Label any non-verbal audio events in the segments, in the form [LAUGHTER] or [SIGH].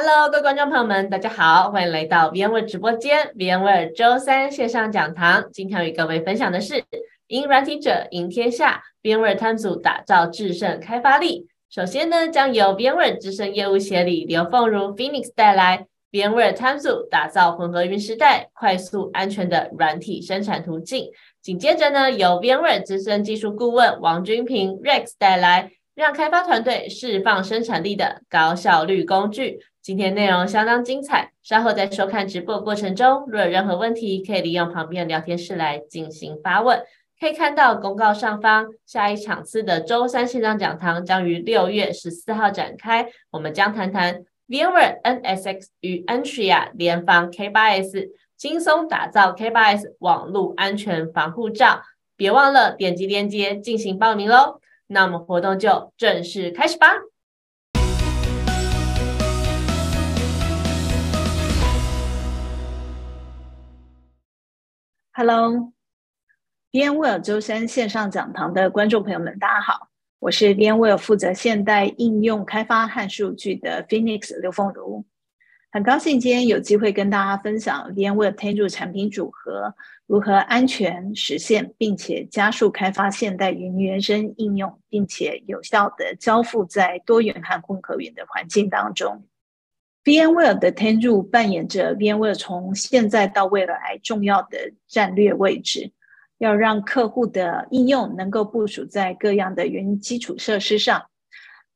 Hello，各位观众朋友们，大家好，欢迎来到 VMware 直播间，VMware 周三线上讲堂。今天与各位分享的是赢软体者赢天下，VMware 团组打造制胜开发力。首先呢，将由 VMware 资深业务协理刘凤如 Phoenix 带来 VMware 团组打造混合云时代快速安全的软体生产途径。紧接着呢，由 VMware 资深技术顾问王君平 Rex 带来让开发团队释放生产力的高效率工具。今天内容相当精彩，稍后在收看直播过程中，若有任何问题，可以利用旁边的聊天室来进行发问。可以看到公告上方，下一场次的周三线上讲堂将于六月十四号展开。我们将谈谈 VMware NSX 与 Entria 联防 K8s，轻松打造 K8s 网络安全防护罩。别忘了点击链接进行报名喽！那我们活动就正式开始吧。Hello。VMware 周三线上讲堂的观众朋友们，大家好，我是 VMware 负责现代应用开发和数据的 Phoenix 刘凤如，很高兴今天有机会跟大家分享 VMware Tanzu 产品组合如何安全实现，并且加速开发现代云原生应用，并且有效的交付在多元和混合云的环境当中。VMware 的 Tanzu 扮演着 VMware 从现在到未来重要的战略位置。要让客户的应用能够部署在各样的云基础设施上，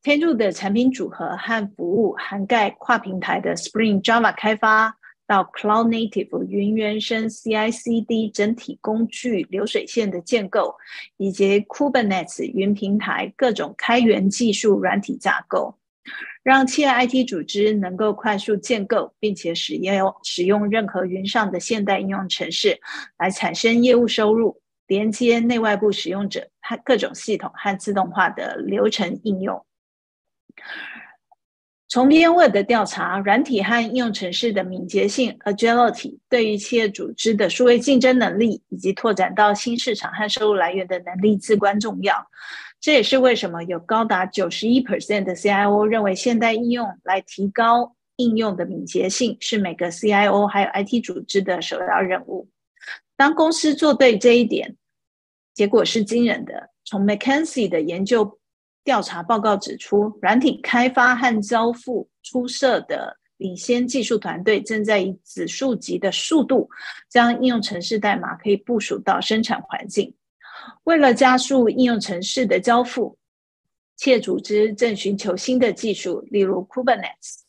天入的产品组合和服务涵盖跨平台的 Spring Java 开发，到 Cloud Native 云原生 CI/CD 整体工具流水线的建构，以及 Kubernetes 云平台各种开源技术软体架构。让企业 IT 组织能够快速建构，并且使用使用任何云上的现代应用程式，来产生业务收入，连接内外部使用者和各种系统和自动化的流程应用。从 VMware 的调查，软体和应用程式的敏捷性 （Agility） 对于企业组织的数位竞争能力以及拓展到新市场和收入来源的能力至关重要。这也是为什么有高达九十一 percent 的 CIO 认为现代应用来提高应用的敏捷性是每个 CIO 还有 IT 组织的首要任务。当公司做对这一点，结果是惊人的。从 McKinsey 的研究调查报告指出，软体开发和交付出色的领先技术团队正在以指数级的速度将应用程式代码可以部署到生产环境。为了加速应用程式的交付，企业组织正寻求新的技术，例如 Kubernetes，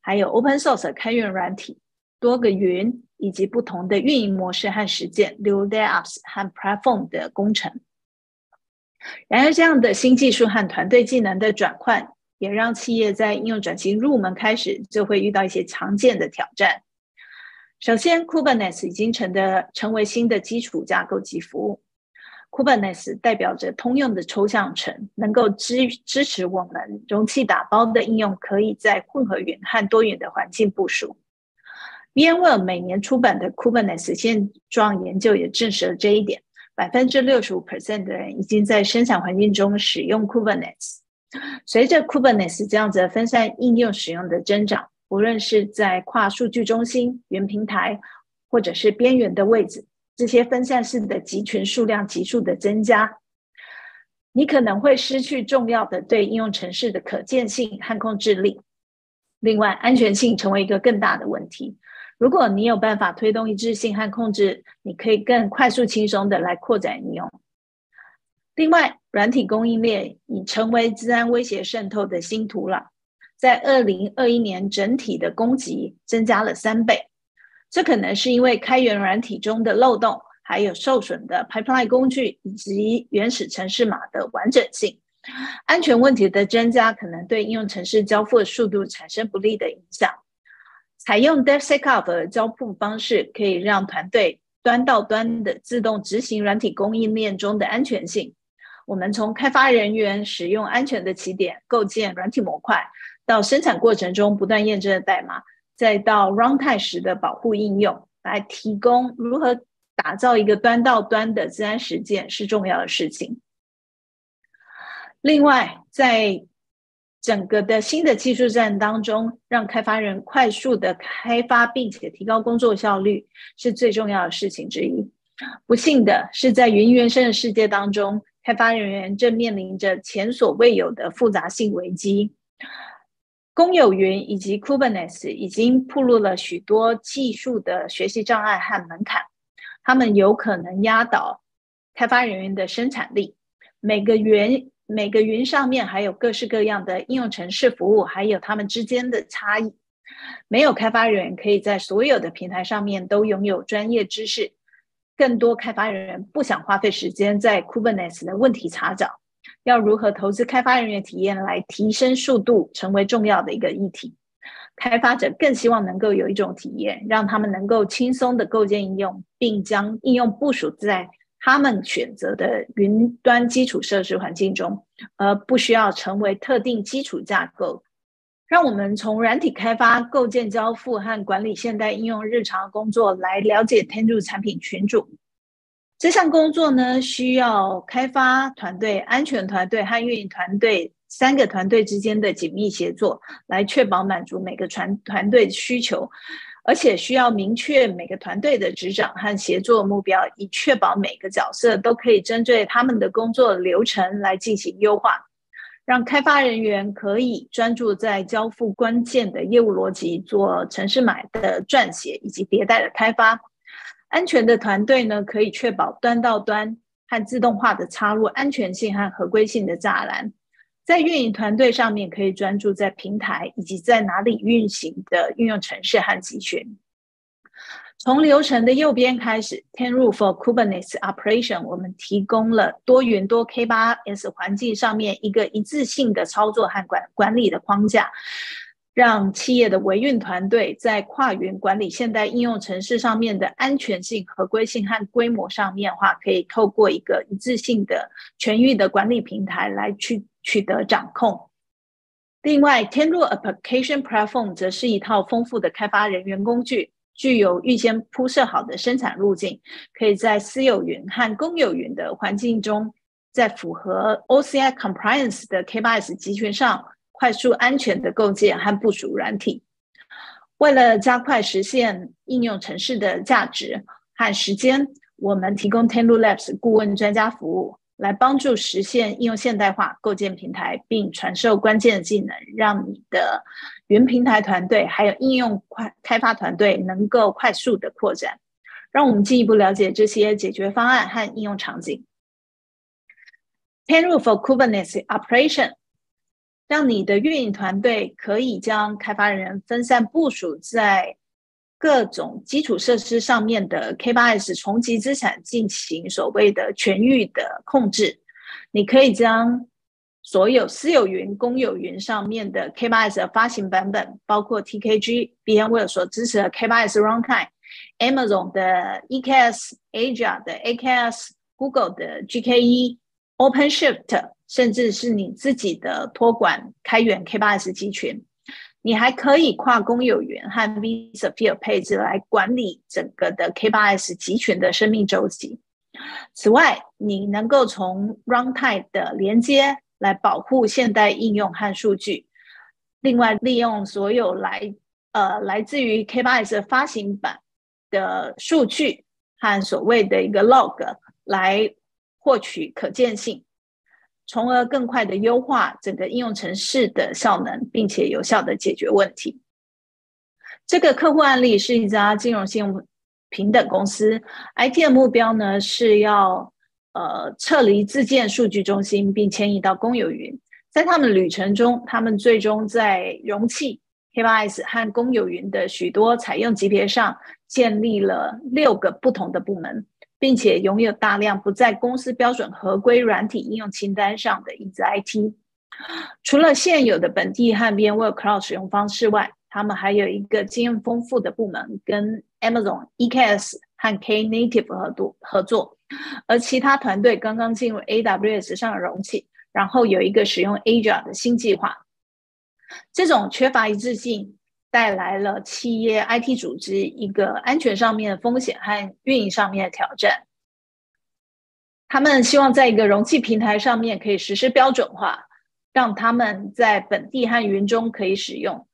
还有 Open Source 开源软体、多个云以及不同的运营模式和实践，例如 DevOps 和 Platform 的工程。然而，这样的新技术和团队技能的转换，也让企业在应用转型入门开始就会遇到一些常见的挑战。首先，Kubernetes 已经成的成为新的基础架构及服务。Kubernetes 代表着通用的抽象层，能够支支持我们容器打包的应用，可以在混合云和多元的环境部署。VMware 每年出版的 Kubernetes 现状研究也证实了这一点。百分之六十五 percent 的人已经在生产环境中使用 Kubernetes。随着 Kubernetes 这样子分散应用使用的增长，无论是在跨数据中心、云平台，或者是边缘的位置。这些分散式的集群数量急速的增加，你可能会失去重要的对应用城市的可见性和控制力。另外，安全性成为一个更大的问题。如果你有办法推动一致性和控制，你可以更快速、轻松的来扩展应用。另外，软体供应链已成为治安威胁渗透的新土壤。在二零二一年，整体的供给增加了三倍。这可能是因为开源软体中的漏洞，还有受损的 pipeline 工具以及原始程式码的完整性，安全问题的增加可能对应用程式交付的速度产生不利的影响。采用 DevSecOps 的交付方式，可以让团队端到端的自动执行软体供应链中的安全性。我们从开发人员使用安全的起点构建软体模块，到生产过程中不断验证的代码。再到 runtime 时的保护应用，来提供如何打造一个端到端的自然实践是重要的事情。另外，在整个的新的技术站当中，让开发人快速的开发，并且提高工作效率，是最重要的事情之一。不幸的是，在云原生的世界当中，开发人员正面临着前所未有的复杂性危机。公有云以及 Kubernetes 已经铺露了许多技术的学习障碍和门槛，他们有可能压倒开发人员的生产力。每个云每个云上面还有各式各样的应用程式服务，还有它们之间的差异。没有开发人员可以在所有的平台上面都拥有专业知识。更多开发人员不想花费时间在 Kubernetes 的问题查找，要如何投资开发人员体验来提升速度，成为重要的一个议题。开发者更希望能够有一种体验，让他们能够轻松的构建应用，并将应用部署在他们选择的云端基础设施环境中，而不需要成为特定基础架构。让我们从软体开发、构建、交付和管理现代应用日常工作来了解 Tenru 产品群组。这项工作呢，需要开发团队、安全团队和运营团队三个团队之间的紧密协作，来确保满足每个团团队需求，而且需要明确每个团队的职掌和协作目标，以确保每个角色都可以针对他们的工作流程来进行优化。让开发人员可以专注在交付关键的业务逻辑，做城市码的撰写以及迭代的开发。安全的团队呢，可以确保端到端和自动化的插入安全性和合规性的栅栏。在运营团队上面，可以专注在平台以及在哪里运行的应用程式和集群。从流程的右边开始，Tenru for Kubernetes Operation，我们提供了多云多 K8s 环境上面一个一致性的操作和管管理的框架，让企业的维运团队在跨云管理现代应用程式上面的安全性、合规性和规模上面的话，可以透过一个一致性的全域的管理平台来去取得掌控。另外，Tenru Application Platform 则是一套丰富的开发人员工具。具有预先铺设好的生产路径，可以在私有云和公有云的环境中，在符合 OCI compliance 的 K8s 集群上快速安全的构建和部署软体。为了加快实现应用城市的价值和时间，我们提供 Tenru Labs 顾问专家服务。来帮助实现应用现代化，构建平台，并传授关键的技能，让你的云平台团队还有应用快开发团队能够快速的扩展。让我们进一步了解这些解决方案和应用场景。Tenru for Kubernetes Operation，让你的运营团队可以将开发人员分散部署在。各种基础设施上面的 K8s 重集资产进行所谓的全域的控制，你可以将所有私有云、公有云上面的 K8s 的发行版本，包括 TKG、VMware 所支持的 K8s Runtime、Amazon 的 EKS、Azure 的 AKS、Google 的 GKE、OpenShift，甚至是你自己的托管开源 K8s 集群。你还可以跨公有云和 vSphere 配置来管理整个的 K8s 集群的生命周期。此外，你能够从 Runtime 的连接来保护现代应用和数据。另外，利用所有来呃来自于 K8s 发行版的数据和所谓的一个 log 来获取可见性。从而更快的优化整个应用程式的效能，并且有效的解决问题。这个客户案例是一家金融信用平等公司，IT 的目标呢是要呃撤离自建数据中心，并迁移到公有云。在他们旅程中，他们最终在容器 K8s 和公有云的许多采用级别上建立了六个不同的部门。并且拥有大量不在公司标准合规软体应用清单上的影子 IT。除了现有的本地和 VMware Cloud 使用方式外，他们还有一个经验丰富的部门，跟 Amazon EKS 和 Knative 合作合作。而其他团队刚刚进入 AWS 上的容器，然后有一个使用 Azure 的新计划。这种缺乏一致性。带来了企业 IT 组织一个安全上面的风险和运营上面的挑战。他们希望在一个容器平台上面可以实施标准化，让他们在本地和云中可以使用。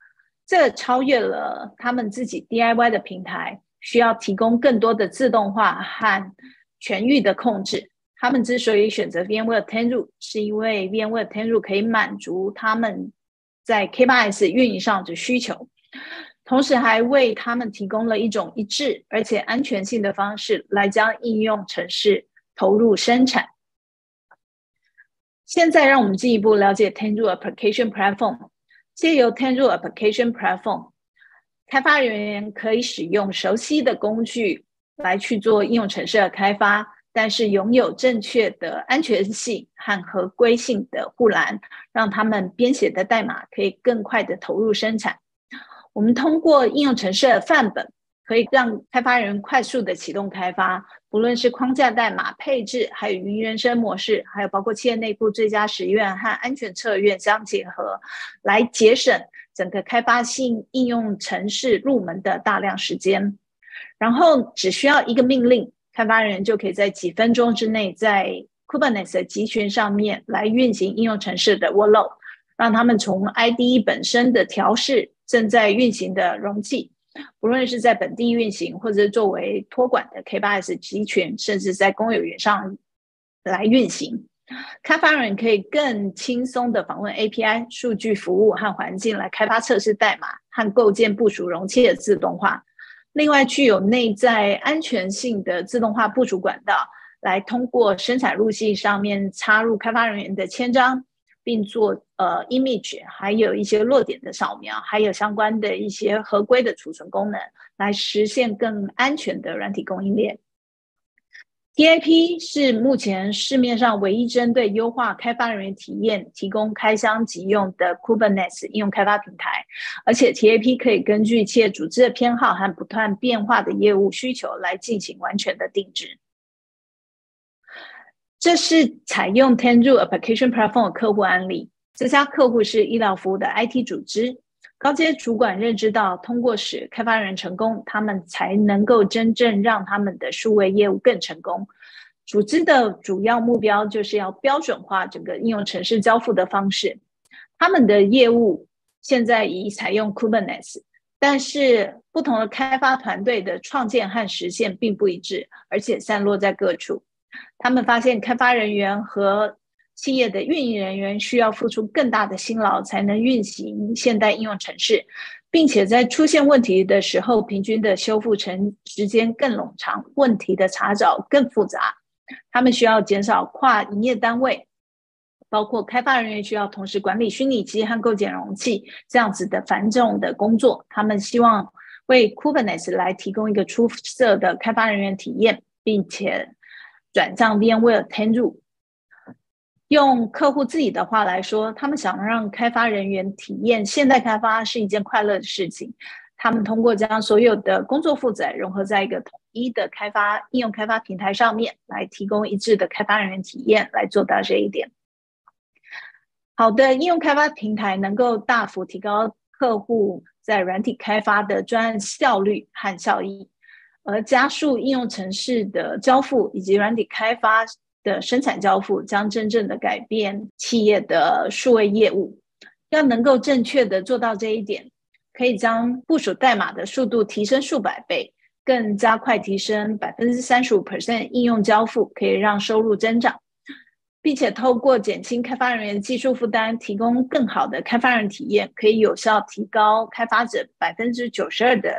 这超越了他们自己 DIY 的平台，需要提供更多的自动化和全域的控制。他们之所以选择 VMware Tanzu，是因为 VMware Tanzu 可以满足他们在 K8s 运营上的需求，同时还为他们提供了一种一致而且安全性的方式来将应用程式投入生产。现在，让我们进一步了解 Tanzu Application Platform。借由 Tanzu Application Platform，开发人员可以使用熟悉的工具来去做应用程式的开发，但是拥有正确的安全性和合规性的护栏，让他们编写的代码可以更快的投入生产。我们通过应用程式的范本。可以让开发人快速的启动开发，不论是框架代码配置，还有云原生模式，还有包括企业内部最佳实验和安全测验相结合，来节省整个开发性应用程式入门的大量时间。然后只需要一个命令，开发人就可以在几分钟之内在 Kubernetes 集群上面来运行应用程式的 workload，让他们从 IDE 本身的调试正在运行的容器。不论是在本地运行，或者作为托管的 K8s 集群，甚至在公有云上来运行，开发人可以更轻松的访问 API、数据服务和环境来开发测试代码和构建部署容器的自动化。另外，具有内在安全性的自动化部署管道，来通过生产路径上面插入开发人员的签章。并做呃 image，还有一些落点的扫描，还有相关的一些合规的储存功能，来实现更安全的软体供应链。TAP 是目前市面上唯一针对优化开发人员体验提供开箱即用的 Kubernetes 应用开发平台，而且 TAP 可以根据企业组织的偏好和不断变化的业务需求来进行完全的定制。这是采用 Tanzu Application Platform 的客户案例。这家客户是医疗服务的 IT 组织，高阶主管认知到，通过使开发人成功，他们才能够真正让他们的数位业务更成功。组织的主要目标就是要标准化整个应用程式交付的方式。他们的业务现在已采用 Kubernetes，但是不同的开发团队的创建和实现并不一致，而且散落在各处。他们发现，开发人员和企业的运营人员需要付出更大的辛劳，才能运行现代应用程式，并且在出现问题的时候，平均的修复成时间更冗长，问题的查找更复杂。他们需要减少跨营业单位，包括开发人员需要同时管理虚拟机和构建容器这样子的繁重的工作。他们希望为 Kubernetes 来提供一个出色的开发人员体验，并且。转账 VMware Tanzu，用客户自己的话来说，他们想让开发人员体验现代开发是一件快乐的事情。他们通过将所有的工作负载融合在一个统一的开发应用开发平台上面，来提供一致的开发人员体验，来做到这一点。好的应用开发平台能够大幅提高客户在软体开发的专案效率和效益。而加速应用程式的交付以及软体开发的生产交付，将真正的改变企业的数位业务。要能够正确的做到这一点，可以将部署代码的速度提升数百倍，更加快提升百分之三十五 percent 应用交付，可以让收入增长，并且透过减轻开发人员技术负担，提供更好的开发人体验，可以有效提高开发者百分之九十二的。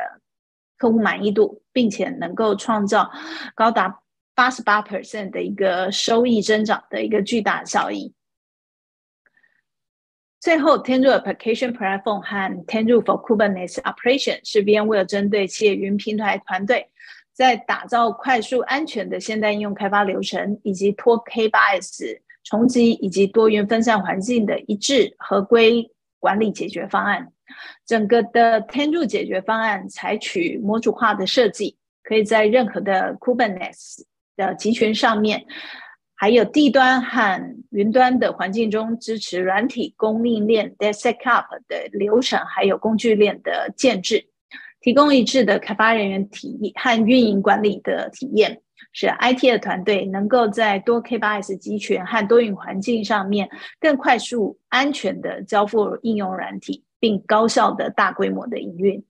客户满意度，并且能够创造高达八十八 percent 的一个收益增长的一个巨大效益。最后，Tanzu Application Platform 和 Tanzu for Kubernetes Operation 是 VMware 针对企业云平台团队在打造快速、安全的现代应用开发流程，以及托 K8s 重集以及多元分散环境的一致合规管理解决方案。整个的 Tanzu 解决方案采取模组化的设计，可以在任何的 Kubernetes 的集群上面，还有地端和云端的环境中支持软体供应链 DevSecOps 的流程，还有工具链的建制，提供一致的开发人员体验和运营管理的体验，使 IT 的团队能够在多 K8s 集群和多云环境上面更快速、安全的交付应用软体，并高效的大规模的营运。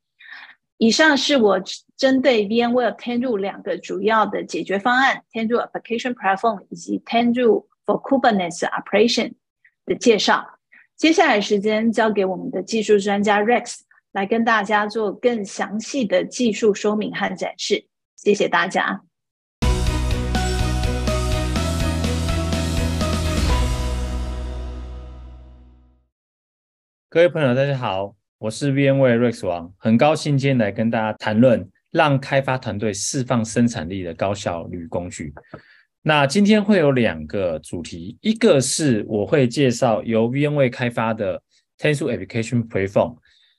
以上是我针对 VMware Tanzu 两个主要的解决方案：Tanzu Application Platform 以及 Tanzu for Kubernetes Operation 的介绍。接下来时间交给我们的技术专家 Rex。来跟大家做更详细的技术说明和展示，谢谢大家。各位朋友，大家好，我是 VMware Rex 王，很高兴今天来跟大家谈论让开发团队释放生产力的高效率工具。那今天会有两个主题，一个是我会介绍由 VMware 开发的 Tanzu Application Platform。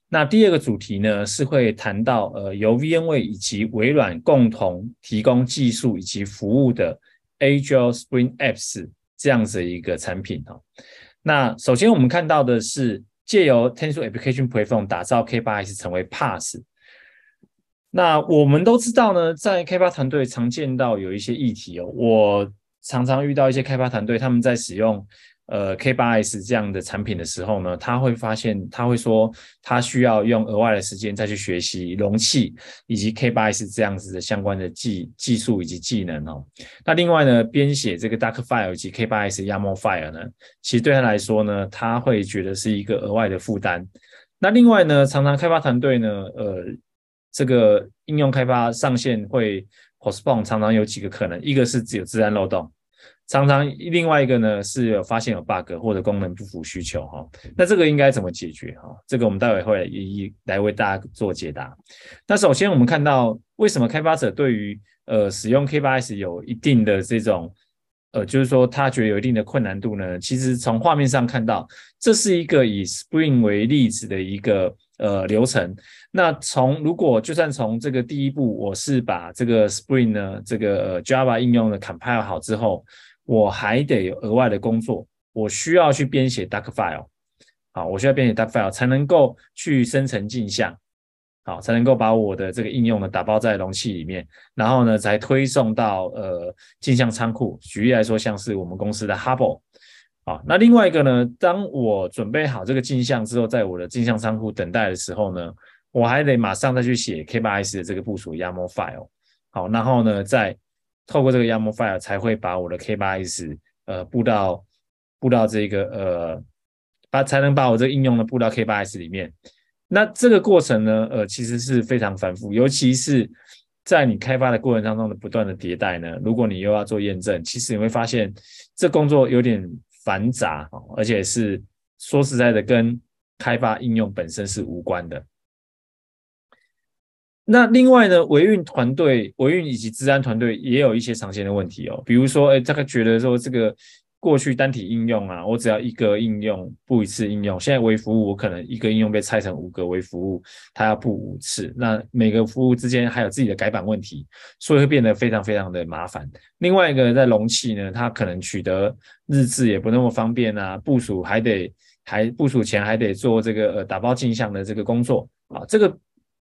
那第二个主题呢，是会谈到呃由 VMware 以及微软共同提供技术以及服务的 Azure Spring Apps 这样子一个产品哈。那首先我们看到的是借由 Tensor Application Platform 打造 K8s 成为 Pass。那我们都知道呢，在开发团队常见到有一些议题哦，我常常遇到一些开发团队他们在使用。呃，K8s 这样的产品的时候呢，他会发现，他会说，他需要用额外的时间再去学习容器以及 K8s 这样子的相关的技技术以及技能哦。那另外呢，编写这个 Docker file 以及 K8s YAML file 呢，其实对他来说呢，他会觉得是一个额外的负担。那另外呢，常常开发团队呢，呃，这个应用开发上线会 postpone，常常有几个可能，一个是只有自然漏洞。常常另外一个呢是有发现有 bug 或者功能不符需求哈，那这个应该怎么解决哈？这个我们待会会一一来为大家做解答。那首先我们看到为什么开发者对于呃使用 K8s 有一定的这种呃就是说他觉得有一定的困难度呢？其实从画面上看到，这是一个以 Spring 为例子的一个呃流程。那从如果就算从这个第一步，我是把这个 Spring 呢这个 Java 应用的 compile 好之后。我还得有额外的工作，我需要去编写 doc file，好，我需要编写 doc file 才能够去生成镜像，好，才能够把我的这个应用呢打包在容器里面，然后呢才推送到呃镜像仓库。举例来说，像是我们公司的 Hubble，好，那另外一个呢，当我准备好这个镜像之后，在我的镜像仓库等待的时候呢，我还得马上再去写 K8s 的这个部署 YAML file，好，然后呢再。透过这个 YAML file 才会把我的 K8s 呃布到布到这个呃把才能把我这个应用呢布到 K8s 里面。那这个过程呢，呃其实是非常繁复，尤其是在你开发的过程当中的不断的迭代呢。如果你又要做验证，其实你会发现这工作有点繁杂，而且是说实在的，跟开发应用本身是无关的。那另外呢，维运团队、维运以及治安团队也有一些常见的问题哦，比如说，哎，大概觉得说这个过去单体应用啊，我只要一个应用布一次应用，现在微服务我可能一个应用被拆成五个微服务，它要布五次，那每个服务之间还有自己的改版问题，所以会变得非常非常的麻烦。另外一个在容器呢，它可能取得日志也不那么方便啊，部署还得还部署前还得做这个呃打包镜像的这个工作啊，这个。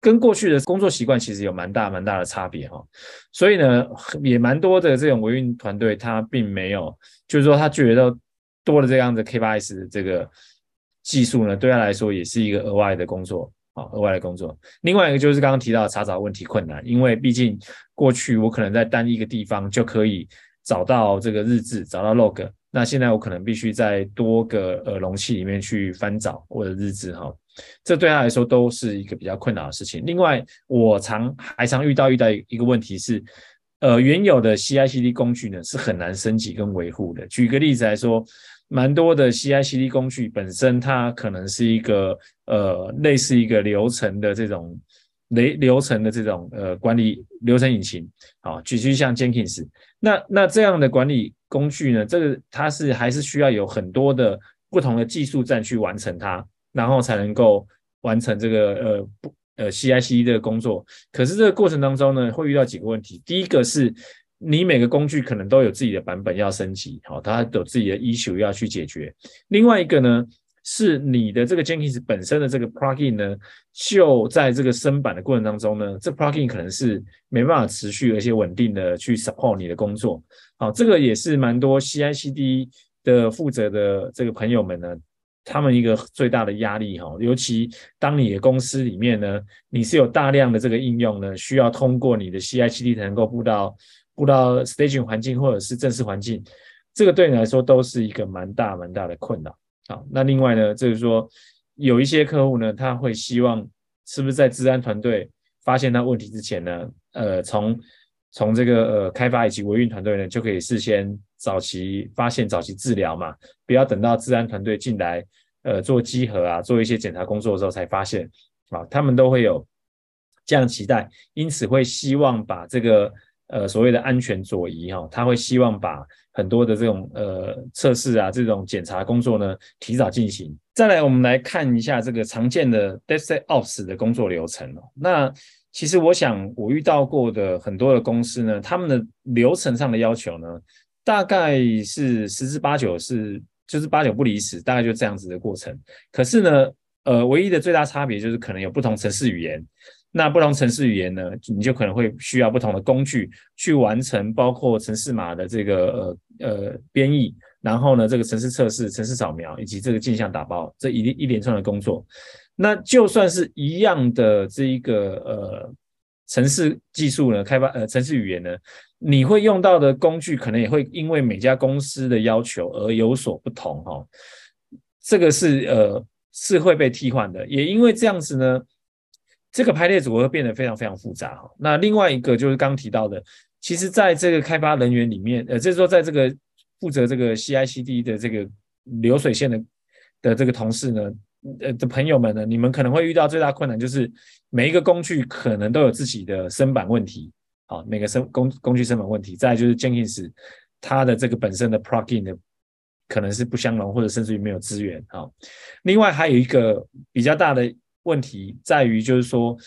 跟过去的工作习惯其实有蛮大蛮大的差别哈，所以呢，也蛮多的这种维运团队，他并没有，就是说他觉得多了这样的 K8s 这个技术呢，对他来说也是一个额外的工作啊，额外的工作。另外一个就是刚刚提到查找问题困难，因为毕竟过去我可能在单一个地方就可以找到这个日志，找到 log，那现在我可能必须在多个呃容器里面去翻找我的日志哈。这对他来说都是一个比较困难的事情。另外，我常还常遇到遇到一个问题是，呃，原有的 CI/CD 工具呢是很难升级跟维护的。举个例子来说，蛮多的 CI/CD 工具本身它可能是一个呃类似一个流程的这种流流程的这种呃管理流程引擎，啊，举例像 Jenkins，那那这样的管理工具呢，这个它是还是需要有很多的不同的技术站去完成它。然后才能够完成这个呃不呃 CI/CD 的工作。可是这个过程当中呢，会遇到几个问题。第一个是你每个工具可能都有自己的版本要升级，好，它有自己的 issue 要去解决。另外一个呢，是你的这个 Jenkins 本身的这个 plugin 呢，就在这个升版的过程当中呢，这 plugin 可能是没办法持续而且稳定的去 support 你的工作。好，这个也是蛮多 CI/CD 的负责的这个朋友们呢，他们一个最大的压力哈，尤其当你的公司里面呢，你是有大量的这个应用呢，需要通过你的 CI/CD 才能够布到布到 staging 环境或者是正式环境，这个对你来说都是一个蛮大蛮大的困扰。好，那另外呢，就是说有一些客户呢，他会希望是不是在治安团队发现他问题之前呢，呃，从从这个呃开发以及维运团队呢，就可以事先早期发现、早期治疗嘛，不要等到治安团队进来呃做稽核啊，做一些检查工作的时候才发现啊，他们都会有这样期待，因此会希望把这个呃所谓的安全左移哈，他会希望把。很多的这种呃测试啊，这种检查工作呢，提早进行。再来，我们来看一下这个常见的 DevSecOps 的工作流程哦。那其实我想，我遇到过的很多的公司呢，他们的流程上的要求呢，大概是十之八九是就是八九不离十，大概就这样子的过程。可是呢，呃，唯一的最大差别就是可能有不同城市语言。那不同城市语言呢，你就可能会需要不同的工具去完成，包括城市码的这个呃呃编译，然后呢，这个城市测试、城市扫描以及这个镜像打包这一一连串的工作。那就算是一样的这一个呃城市技术呢，开发呃城市语言呢，你会用到的工具可能也会因为每家公司的要求而有所不同哈。这个是呃是会被替换的，也因为这样子呢。这个排列组合变得非常非常复杂哈。那另外一个就是刚提到的，其实在这个开发人员里面，呃，就是说在这个负责这个 CI/CD 的这个流水线的的这个同事呢，呃的朋友们呢，你们可能会遇到最大困难就是每一个工具可能都有自己的升版问题，好，每个升工工具升版问题。再就是 Jenkins 它的这个本身的 plugin 的可能是不相容，或者甚至于没有资源好，另外还有一个比较大的。问题在于，就是说，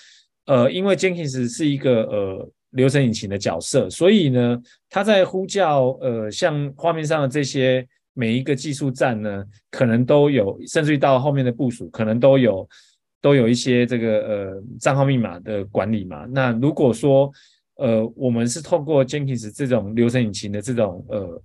呃，因为 Jenkins 是一个呃流程引擎的角色，所以呢，它在呼叫呃像画面上的这些每一个技术站呢，可能都有，甚至于到后面的部署，可能都有都有一些这个呃账号密码的管理嘛。那如果说呃我们是透过 Jenkins 这种流程引擎的这种呃。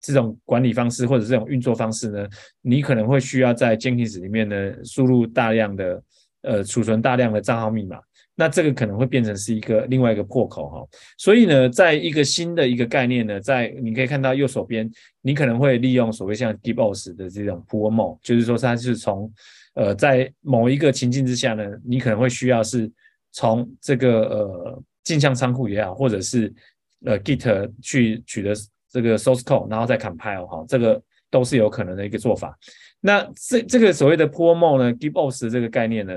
这种管理方式或者这种运作方式呢，你可能会需要在 Jenkins 里面呢输入大量的呃储存大量的账号密码，那这个可能会变成是一个另外一个破口哈。所以呢，在一个新的一个概念呢，在你可以看到右手边，你可能会利用所谓像 DevOps 的这种 Pull Mode，就是说它是从呃在某一个情境之下呢，你可能会需要是从这个呃镜像仓库也好，或者是呃 Git 去取得。这个 source code，然后再 compile 哈，这个都是有可能的一个做法。那这这个所谓的 pull mode 呢，DevOps 这个概念呢，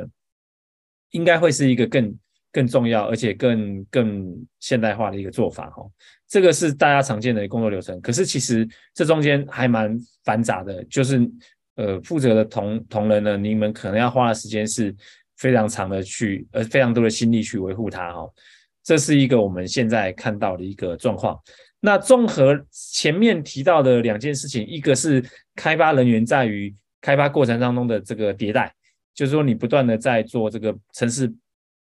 应该会是一个更更重要而且更更现代化的一个做法哈。这个是大家常见的工作流程，可是其实这中间还蛮繁杂的，就是呃负责的同同仁呢，你们可能要花的时间是非常长的去呃非常多的心力去维护它哈。这是一个我们现在看到的一个状况。那综合前面提到的两件事情，一个是开发人员在于开发过程当中的这个迭代，就是说你不断的在做这个城市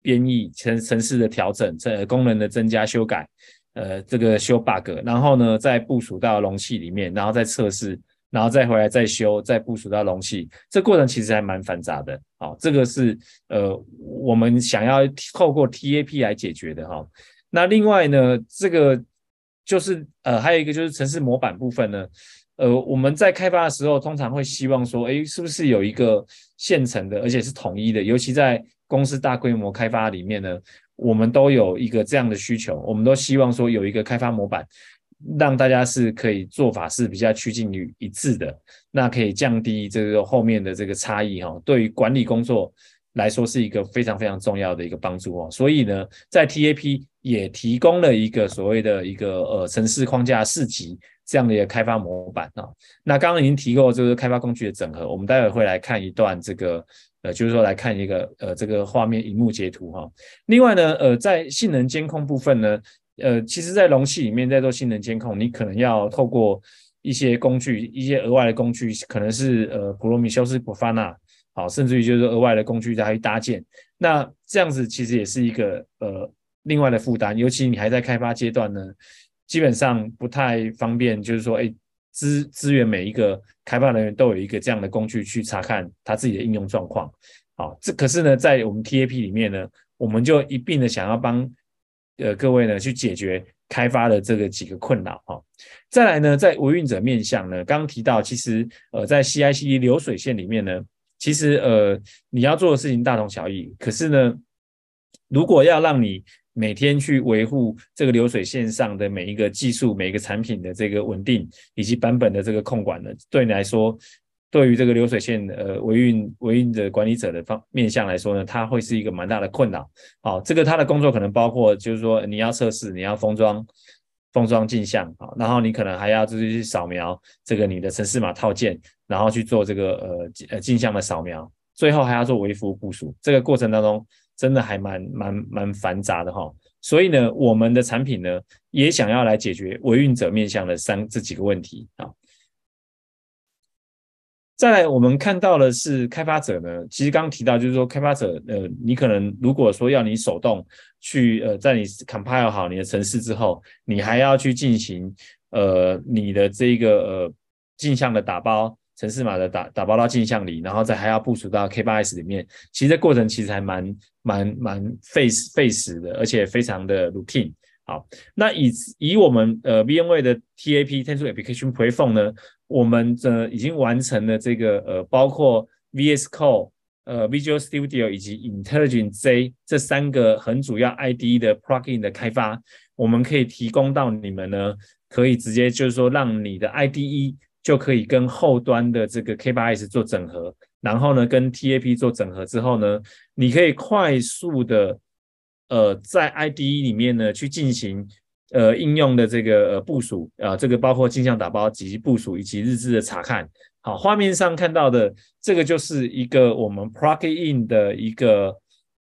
编译、城城市的调整、这功能的增加修改，呃，这个修 bug，然后呢再部署到容器里面，然后再测试，然后再回来再修，再部署到容器，这过程其实还蛮繁杂的。好，这个是呃我们想要透过 TAP 来解决的哈。那另外呢，这个。就是呃，还有一个就是城市模板部分呢，呃，我们在开发的时候，通常会希望说，哎，是不是有一个现成的，而且是统一的？尤其在公司大规模开发里面呢，我们都有一个这样的需求，我们都希望说有一个开发模板，让大家是可以做法是比较趋近于一致的，那可以降低这个后面的这个差异哈，对于管理工作。来说是一个非常非常重要的一个帮助哦，所以呢，在 TAP 也提供了一个所谓的一个呃城市框架四级这样的一个开发模板啊。那刚刚已经提过就是开发工具的整合，我们待会会来看一段这个呃，就是说来看一个呃这个画面荧幕截图哈。另外呢，呃，在性能监控部分呢，呃，其实在容器里面在做性能监控，你可能要透过一些工具，一些额外的工具，可能是呃普罗米修斯、普发纳，好，甚至于就是额外的工具再去搭建。那这样子其实也是一个呃另外的负担，尤其你还在开发阶段呢，基本上不太方便，就是说，哎，资资源每一个开发人员都有一个这样的工具去查看他自己的应用状况。好，这可是呢，在我们 TAP 里面呢，我们就一并的想要帮呃各位呢去解决。开发的这个几个困扰哈，再来呢，在维运者面向呢，刚刚提到，其实呃，在 CICD 流水线里面呢，其实呃，你要做的事情大同小异。可是呢，如果要让你每天去维护这个流水线上的每一个技术、每一个产品的这个稳定以及版本的这个控管呢，对你来说，对于这个流水线呃维运维运的管理者的方面向来说呢，它会是一个蛮大的困扰。好，这个他的工作可能包括，就是说你要测试，你要封装封装镜像，好，然后你可能还要就是去扫描这个你的城市码套件，然后去做这个呃呃镜像的扫描，最后还要做微服部署。这个过程当中真的还蛮蛮蛮繁杂的哈。所以呢，我们的产品呢也想要来解决维运者面向的三这几个问题啊。再来，我们看到的是开发者呢。其实刚刚提到，就是说开发者，呃，你可能如果说要你手动去，呃，在你 compile 好你的程式之后，你还要去进行，呃，你的这个呃镜像的打包，程式码的打打包到镜像里，然后再还要部署到 K8s 里面。其实这过程其实还蛮蛮蛮费时费时的，而且非常的 routine。好，那以以我们呃 VMware 的 TAP Tanzu Application Platform 呢？我们这已经完成了这个呃，包括 VS Code、呃 Visual Studio 以及 Intelligent J 这三个很主要 IDE 的 Plugin 的开发，我们可以提供到你们呢，可以直接就是说让你的 IDE 就可以跟后端的这个 K8s 做整合，然后呢跟 TAP 做整合之后呢，你可以快速的呃在 IDE 里面呢去进行。呃，应用的这个呃部署啊，这个包括镜像打包及部署以及日志的查看。好，画面上看到的这个就是一个我们 plug in 的一个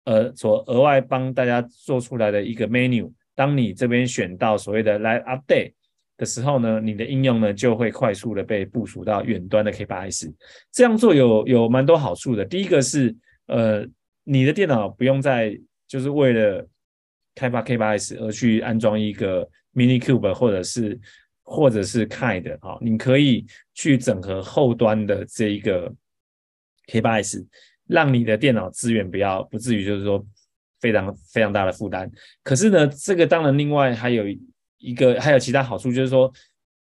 呃所额外帮大家做出来的一个 menu。当你这边选到所谓的 live update 的时候呢，你的应用呢就会快速的被部署到远端的 K8s。这样做有有蛮多好处的。第一个是呃，你的电脑不用再就是为了开发 K8s 而去安装一个 Mini Cube 或者是或者是 Kind 啊，你可以去整合后端的这一个 K8s，让你的电脑资源不要不至于就是说非常非常大的负担。可是呢，这个当然另外还有一个还有其他好处，就是说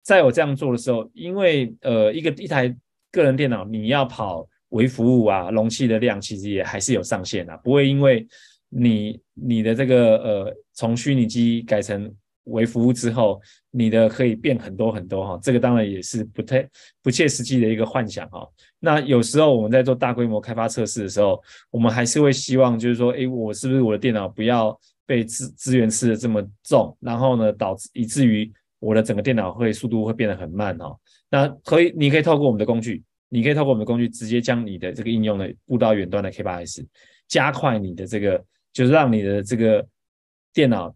在我这样做的时候，因为呃一个一台个人电脑你要跑微服务啊，容器的量其实也还是有上限的，不会因为。你你的这个呃，从虚拟机改成为服务之后，你的可以变很多很多哈，这个当然也是不太不切实际的一个幻想哈。那有时候我们在做大规模开发测试的时候，我们还是会希望就是说，诶，我是不是我的电脑不要被资资源吃的这么重，然后呢，导致以至于我的整个电脑会速度会变得很慢哦。那可以，你可以透过我们的工具，你可以透过我们的工具直接将你的这个应用呢布到远端的 K8s，加快你的这个。就是让你的这个电脑，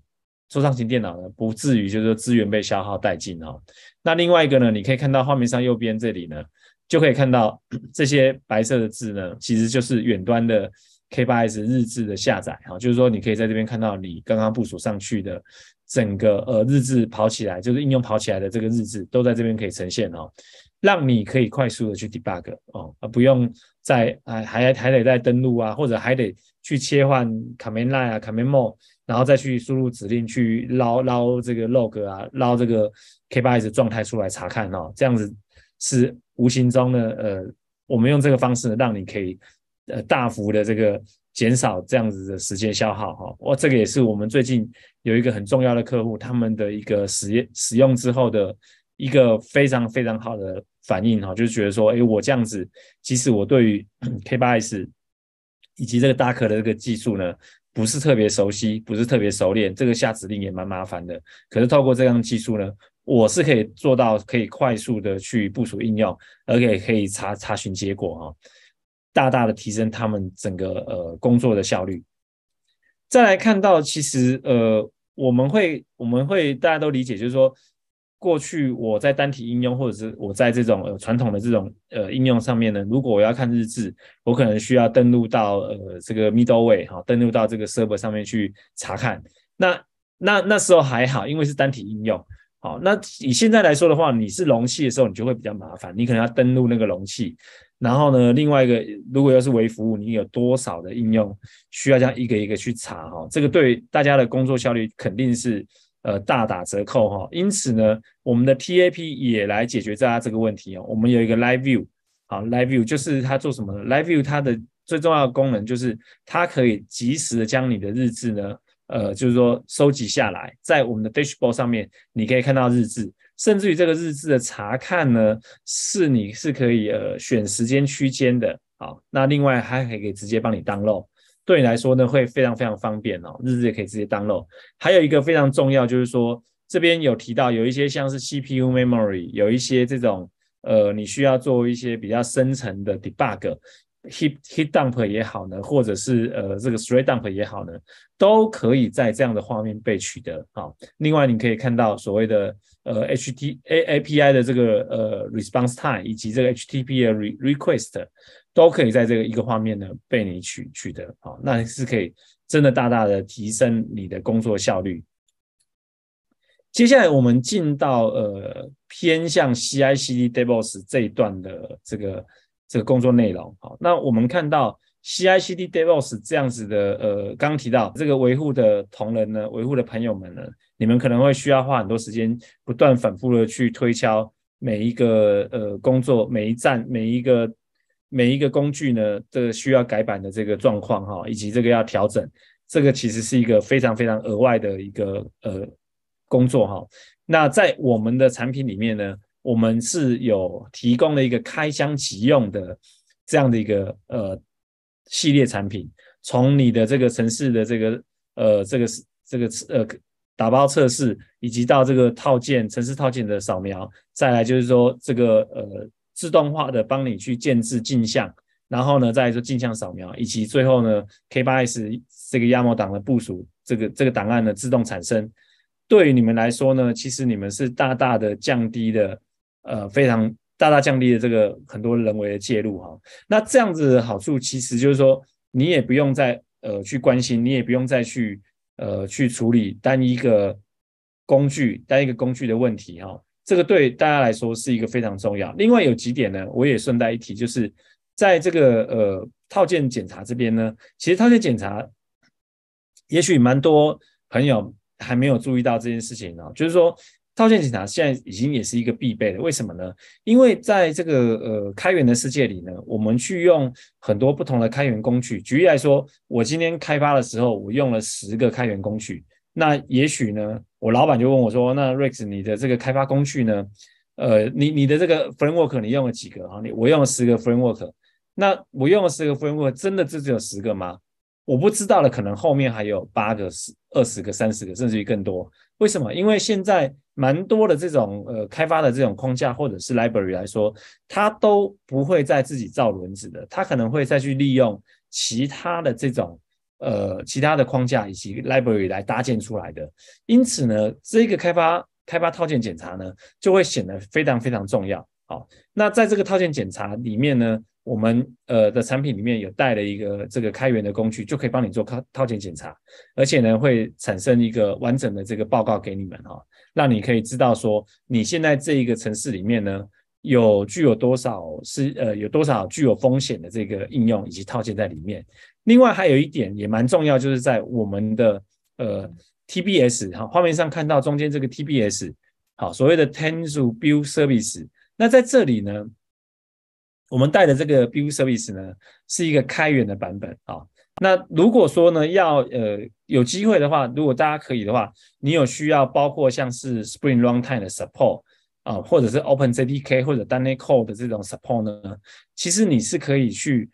桌上型电脑呢，不至于就是说资源被消耗殆尽哦。那另外一个呢，你可以看到画面上右边这里呢，就可以看到 [CLEARS THROAT] 这些白色的字呢，其实就是远端的 K8s 日志的下载哈。就是说，你可以在这边看到你刚刚部署上去的整个呃日志跑起来，就是应用跑起来的这个日志都在这边可以呈现哦，让你可以快速的去 debug 哦，而不用再还还还得再登录啊，或者还得。去切换 command line 啊，command mode，然后再去输入指令去捞捞这个 log 啊，捞这个 K8s 状态出来查看哦，这样子是无形中呢，呃，我们用这个方式让你可以呃大幅的这个减少这样子的时间消耗哈。哇，这个也是我们最近有一个很重要的客户，他们的一个实验使用之后的一个非常非常好的反应哈，就是觉得说，哎，我这样子，即使我对于 [CLEARS THROAT] K8s 以及这个大壳的这个技术呢，不是特别熟悉，不是特别熟练，这个下指令也蛮麻烦的。可是透过这样技术呢，我是可以做到可以快速的去部署应用，而且可以查查询结果哈，大大的提升他们整个呃工作的效率。再来看到，其实呃我们会我们会大家都理解，就是说过去我在单体应用，或者是我在这种呃传统的这种呃应用上面呢，如果我要看日志，我可能需要登录到呃这个 middleware 哈，登录到这个 server 上面去查看。那那那时候还好，因为是单体应用。好，那以现在来说的话，你是容器的时候，你就会比较麻烦，你可能要登录那个容器。然后呢，另外一个，如果要是微服务，你有多少的应用需要这样一个一个去查哈？这个对大家的工作效率肯定是。呃，大打折扣哈，因此呢，我们的 TAP 也来解决大家这个问题哦。我们有一个 Live View，好，Live View 就是它做什么呢？Live View 它的最重要的功能就是它可以及时的将你的日志呢，呃，就是说收集下来，在我们的 Dashboard 上面，你可以看到日志，甚至于这个日志的查看呢，是你是可以呃选时间区间的，好，那另外还可以直接帮你 download。对你来说呢，会非常非常方便哦，日志也可以直接 download。还有一个非常重要，就是说这边有提到有一些像是 CPU memory，有一些这种呃，你需要做一些比较深层的 debug Hit hit dump 也好呢，或者是呃这个 thread dump 也好呢，都可以在这样的画面被取得啊。另外你可以看到所谓的呃 HT A API 的这个呃 response time，以及这个 HTTP 的 request。都可以在这个一个画面呢被你取取得，好，那是可以真的大大的提升你的工作效率。接下来我们进到呃偏向 CI/CD DevOps 这一段的这个这个工作内容，好，那我们看到 CI/CD DevOps 这样子的呃，刚刚提到这个维护的同仁呢，维护的朋友们呢，你们可能会需要花很多时间，不断反复的去推敲每一个呃工作每一站每一个。每一个工具呢，这个需要改版的这个状况哈，以及这个要调整，这个其实是一个非常非常额外的一个呃工作哈。那在我们的产品里面呢，我们是有提供了一个开箱即用的这样的一个呃系列产品，从你的这个城市的这个呃这个这个呃打包测试，以及到这个套件城市套件的扫描，再来就是说这个呃。自动化的帮你去建置镜像，然后呢，再做镜像扫描，以及最后呢，K8s 这个 YAML 档的部署，这个这个档案呢自动产生，对于你们来说呢，其实你们是大大的降低的，呃，非常大大降低了这个很多人为的介入哈。那这样子的好处，其实就是说，你也不用再呃去关心，你也不用再去呃去处理单一个工具单一个工具的问题哈。这个对大家来说是一个非常重要。另外有几点呢，我也顺带一提，就是在这个呃套件检查这边呢，其实套件检查，也许蛮多朋友还没有注意到这件事情呢。就是说，套件检查现在已经也是一个必备的。为什么呢？因为在这个呃开源的世界里呢，我们去用很多不同的开源工具。举例来说，我今天开发的时候，我用了十个开源工具。那也许呢，我老板就问我说：“那 Rex，你的这个开发工具呢？呃，你你的这个 framework 你用了几个啊？你我用了十个 framework，那我用了十个 framework，真的就只有十个吗？我不知道了，可能后面还有八个、十、二十个、三十个，甚至于更多。为什么？因为现在蛮多的这种呃开发的这种框架或者是 library 来说，它都不会再自己造轮子的，它可能会再去利用其他的这种。呃，其他的框架以及 library 来搭建出来的，因此呢，这个开发开发套件检查呢，就会显得非常非常重要。好，那在这个套件检查里面呢，我们呃的产品里面有带了一个这个开源的工具，就可以帮你做套套件检查，而且呢，会产生一个完整的这个报告给你们哈，让你可以知道说你现在这一个城市里面呢，有具有多少是呃有多少具有风险的这个应用以及套件在里面。另外还有一点也蛮重要，就是在我们的呃 TBS 哈画面上看到中间这个 TBS 好所谓的 Tenzu Build Service，那在这里呢，我们带的这个 Build Service 呢是一个开源的版本啊。那如果说呢要呃有机会的话，如果大家可以的话，你有需要包括像是 Spring Runtime 的 support 啊，或者是 Open JDK 或者 d a n e Code 的这种 support 呢，其实你是可以去。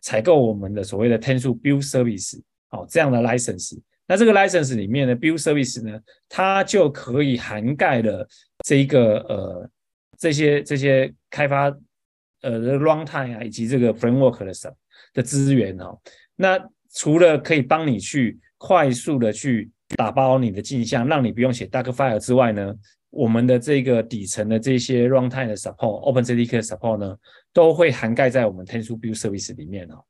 采购我们的所谓的 Tensu Build Service，好这样的 license，那这个 license 里面的 Build Service 呢，它就可以涵盖了这一个呃这些这些开发呃 runtime 啊，以及这个 framework 的什的资源哦。那除了可以帮你去快速的去打包你的镜像，让你不用写 DUCK file 之外呢，我们的这个底层的这些 runtime 的 support、OpenJDK support 呢，都会涵盖在我们 TensorFlow Service 里面哦。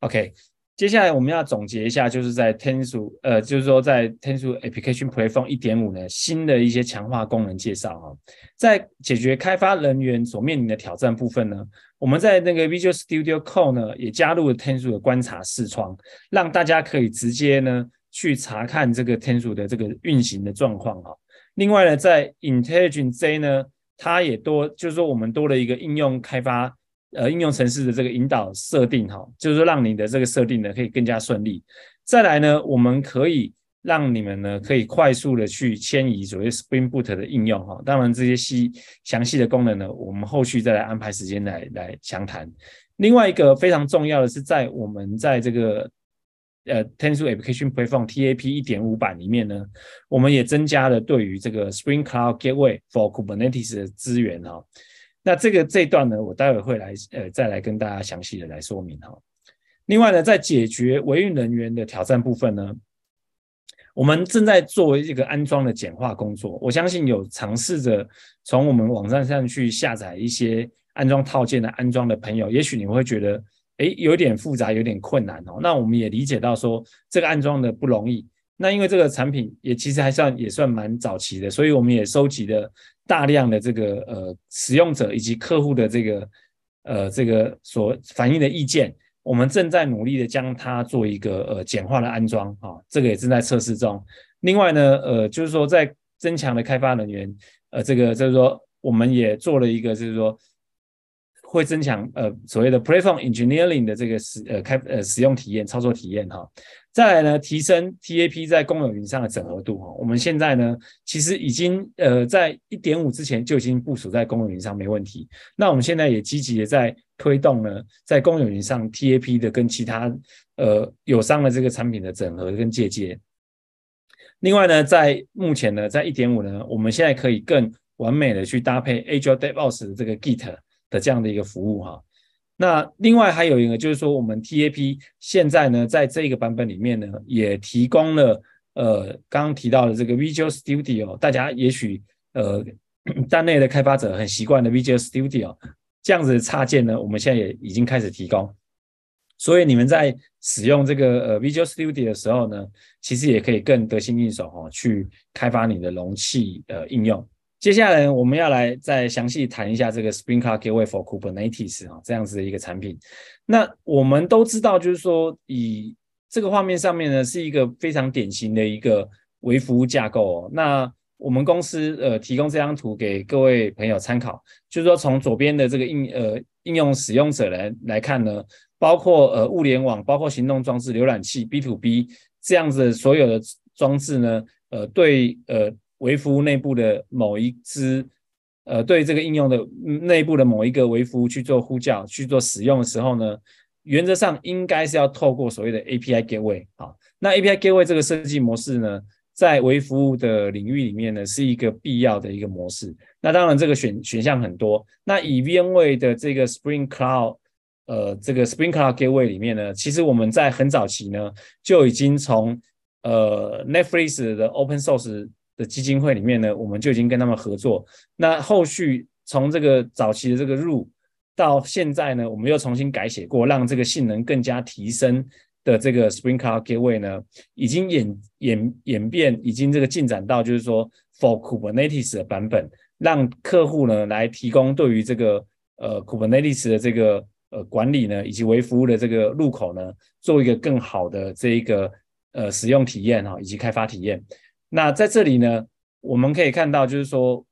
OK。接下来我们要总结一下，就是在 Tensu，呃，就是说在 Tensu Application Platform 一点五呢，新的一些强化功能介绍哈，在解决开发人员所面临的挑战部分呢，我们在那个 Visual Studio Code 呢，也加入了 Tensu 的观察视窗，让大家可以直接呢去查看这个 Tensu 的这个运行的状况哈。另外呢，在 Intelligent J 呢，它也多，就是说我们多了一个应用开发。呃，应用程式的这个引导设定哈，就是说让你的这个设定呢可以更加顺利。再来呢，我们可以让你们呢可以快速的去迁移所谓 Spring Boot 的应用哈。当然这些细详细的功能呢，我们后续再来安排时间来来详谈。另外一个非常重要的是，在我们在这个呃 Tensor Application Platform TAP 一点五版里面呢，我们也增加了对于这个 Spring Cloud Gateway for Kubernetes 的资源哈。那这个这一段呢，我待会会来呃再来跟大家详细的来说明哈。另外呢，在解决维运人员的挑战部分呢，我们正在作为一个安装的简化工作。我相信有尝试着从我们网站上去下载一些安装套件的安装的朋友，也许你会觉得哎有点复杂，有点困难哦。那我们也理解到说这个安装的不容易。那因为这个产品也其实还算也算蛮早期的，所以我们也收集了。大量的这个呃使用者以及客户的这个呃这个所反映的意见，我们正在努力的将它做一个呃简化的安装啊，这个也正在测试中。另外呢，呃就是说在增强的开发人员，呃这个就是说我们也做了一个就是说会增强呃所谓的 platform engineering 的这个使呃开呃使用体验操作体验哈。再来呢，提升 TAP 在公有云上的整合度哈。我们现在呢，其实已经呃在一点五之前就已经部署在公有云上没问题。那我们现在也积极的在推动呢，在公有云上 TAP 的跟其他呃友商的这个产品的整合跟借鉴。另外呢，在目前呢，在一点五呢，我们现在可以更完美的去搭配 Azure DevOps 的这个 Git 的这样的一个服务哈。那另外还有一个就是说，我们 TAP 现在呢，在这个版本里面呢，也提供了呃刚刚提到的这个 Visual Studio，大家也许呃站内的开发者很习惯的 Visual Studio 这样子的插件呢，我们现在也已经开始提供。所以你们在使用这个呃 Visual Studio 的时候呢，其实也可以更得心应手哈，去开发你的容器呃应用。接下来我们要来再详细谈一下这个 Spring Cloud Gateway for Kubernetes 啊，这样子的一个产品。那我们都知道，就是说以这个画面上面呢，是一个非常典型的一个微服务架构。哦。那我们公司呃提供这张图给各位朋友参考，就是说从左边的这个应呃应用使用者来来看呢，包括呃物联网、包括行动装置、浏览器、B to B 这样子所有的装置呢，呃对呃。微服务内部的某一支，呃，对这个应用的内部的某一个微服务去做呼叫、去做使用的时候呢，原则上应该是要透过所谓的 API Gateway 啊。那 API Gateway 这个设计模式呢，在微服务的领域里面呢，是一个必要的一个模式。那当然，这个选选项很多。那以 VMV 的这个 Spring Cloud，呃，这个 Spring Cloud Gateway 里面呢，其实我们在很早期呢，就已经从呃 Netflix 的 Open Source 的基金会里面呢，我们就已经跟他们合作。那后续从这个早期的这个入到现在呢，我们又重新改写过，让这个性能更加提升的这个 Spring Cloud Gateway 呢，已经演演演变，已经这个进展到就是说 For Kubernetes 的版本，让客户呢来提供对于这个呃 Kubernetes 的这个呃管理呢，以及微服务的这个入口呢，做一个更好的这一个呃使用体验哈，以及开发体验。那在这里呢，我们可以看到，就是说，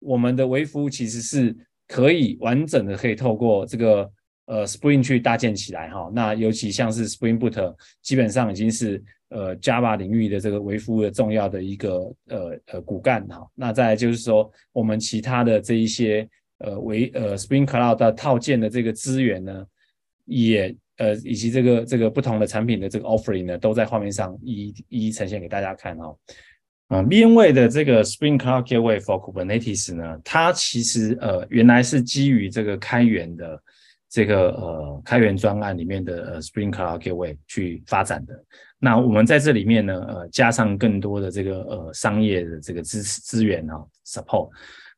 我们的微服务其实是可以完整的，可以透过这个呃 Spring 去搭建起来哈。那尤其像是 Spring Boot，基本上已经是呃 Java 领域的这个微服务的重要的一个呃呃骨干哈。那再就是说，我们其他的这一些呃微呃 Spring Cloud 的套件的这个资源呢，也呃以及这个这个不同的产品的这个 offering 呢，都在画面上一一一呈现给大家看哈。啊，VMware 的这个 Spring Cloud Gateway for Kubernetes 呢，它其实呃原来是基于这个开源的这个呃开源专案里面的呃 Spring Cloud Gateway 去发展的。那我们在这里面呢，呃，加上更多的这个呃商业的这个支持资源啊 support。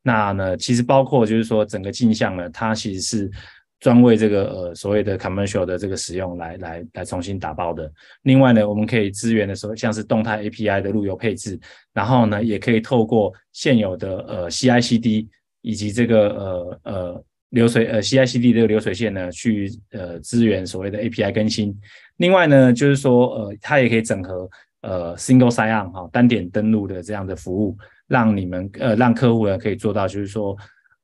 那呢，其实包括就是说整个镜像呢，它其实是。专为这个呃所谓的 commercial 的这个使用来来来重新打包的。另外呢，我们可以支援的时候，像是动态 API 的路由配置，然后呢，也可以透过现有的呃 CI/CD 以及这个呃呃流水呃 CI/CD 这个流水线呢，去呃支援所谓的 API 更新。另外呢，就是说呃它也可以整合呃 single sign on 哈单点登录的这样的服务，让你们呃让客户呢可以做到就是说。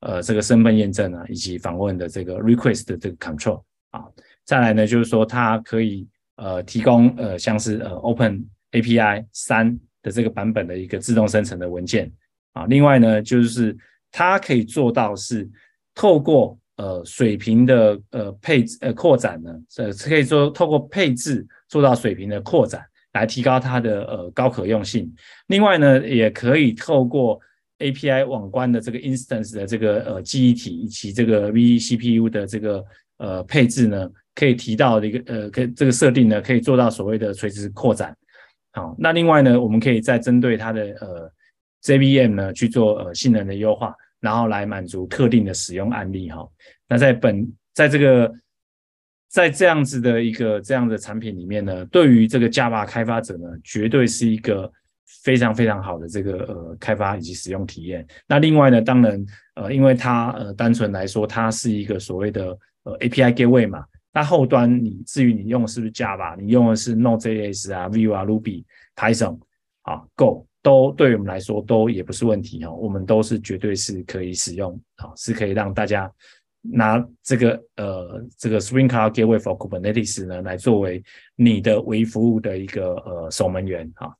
呃，这个身份验证啊，以及访问的这个 request 的这个 control 啊，再来呢，就是说它可以呃提供呃像是呃 Open API 三的这个版本的一个自动生成的文件啊，另外呢，就是它可以做到是透过呃水平的呃配置呃扩展呢，呃可以说透过配置做到水平的扩展，来提高它的呃高可用性。另外呢，也可以透过 API 网关的这个 instance 的这个呃记忆体以及这个 vCPU 的这个呃配置呢，可以提到的一个呃，可这个设定呢，可以做到所谓的垂直扩展。好，那另外呢，我们可以再针对它的呃 JVM 呢去做呃性能的优化，然后来满足特定的使用案例哈。那在本在这个在这样子的一个这样的产品里面呢，对于这个 Java 开发者呢，绝对是一个。非常非常好的这个呃开发以及使用体验。那另外呢，当然呃，因为它呃单纯来说，它是一个所谓的呃 API Gateway 嘛。那后端你至于你用的是不是 Java，你用的是 Node.js 啊、Vue 啊、Ruby、Python 啊、Go，都对我们来说都也不是问题哈。我们都是绝对是可以使用啊，是可以让大家拿这个呃这个 Spring Cloud Gateway for Kubernetes 呢来作为你的微服务的一个呃守门员啊。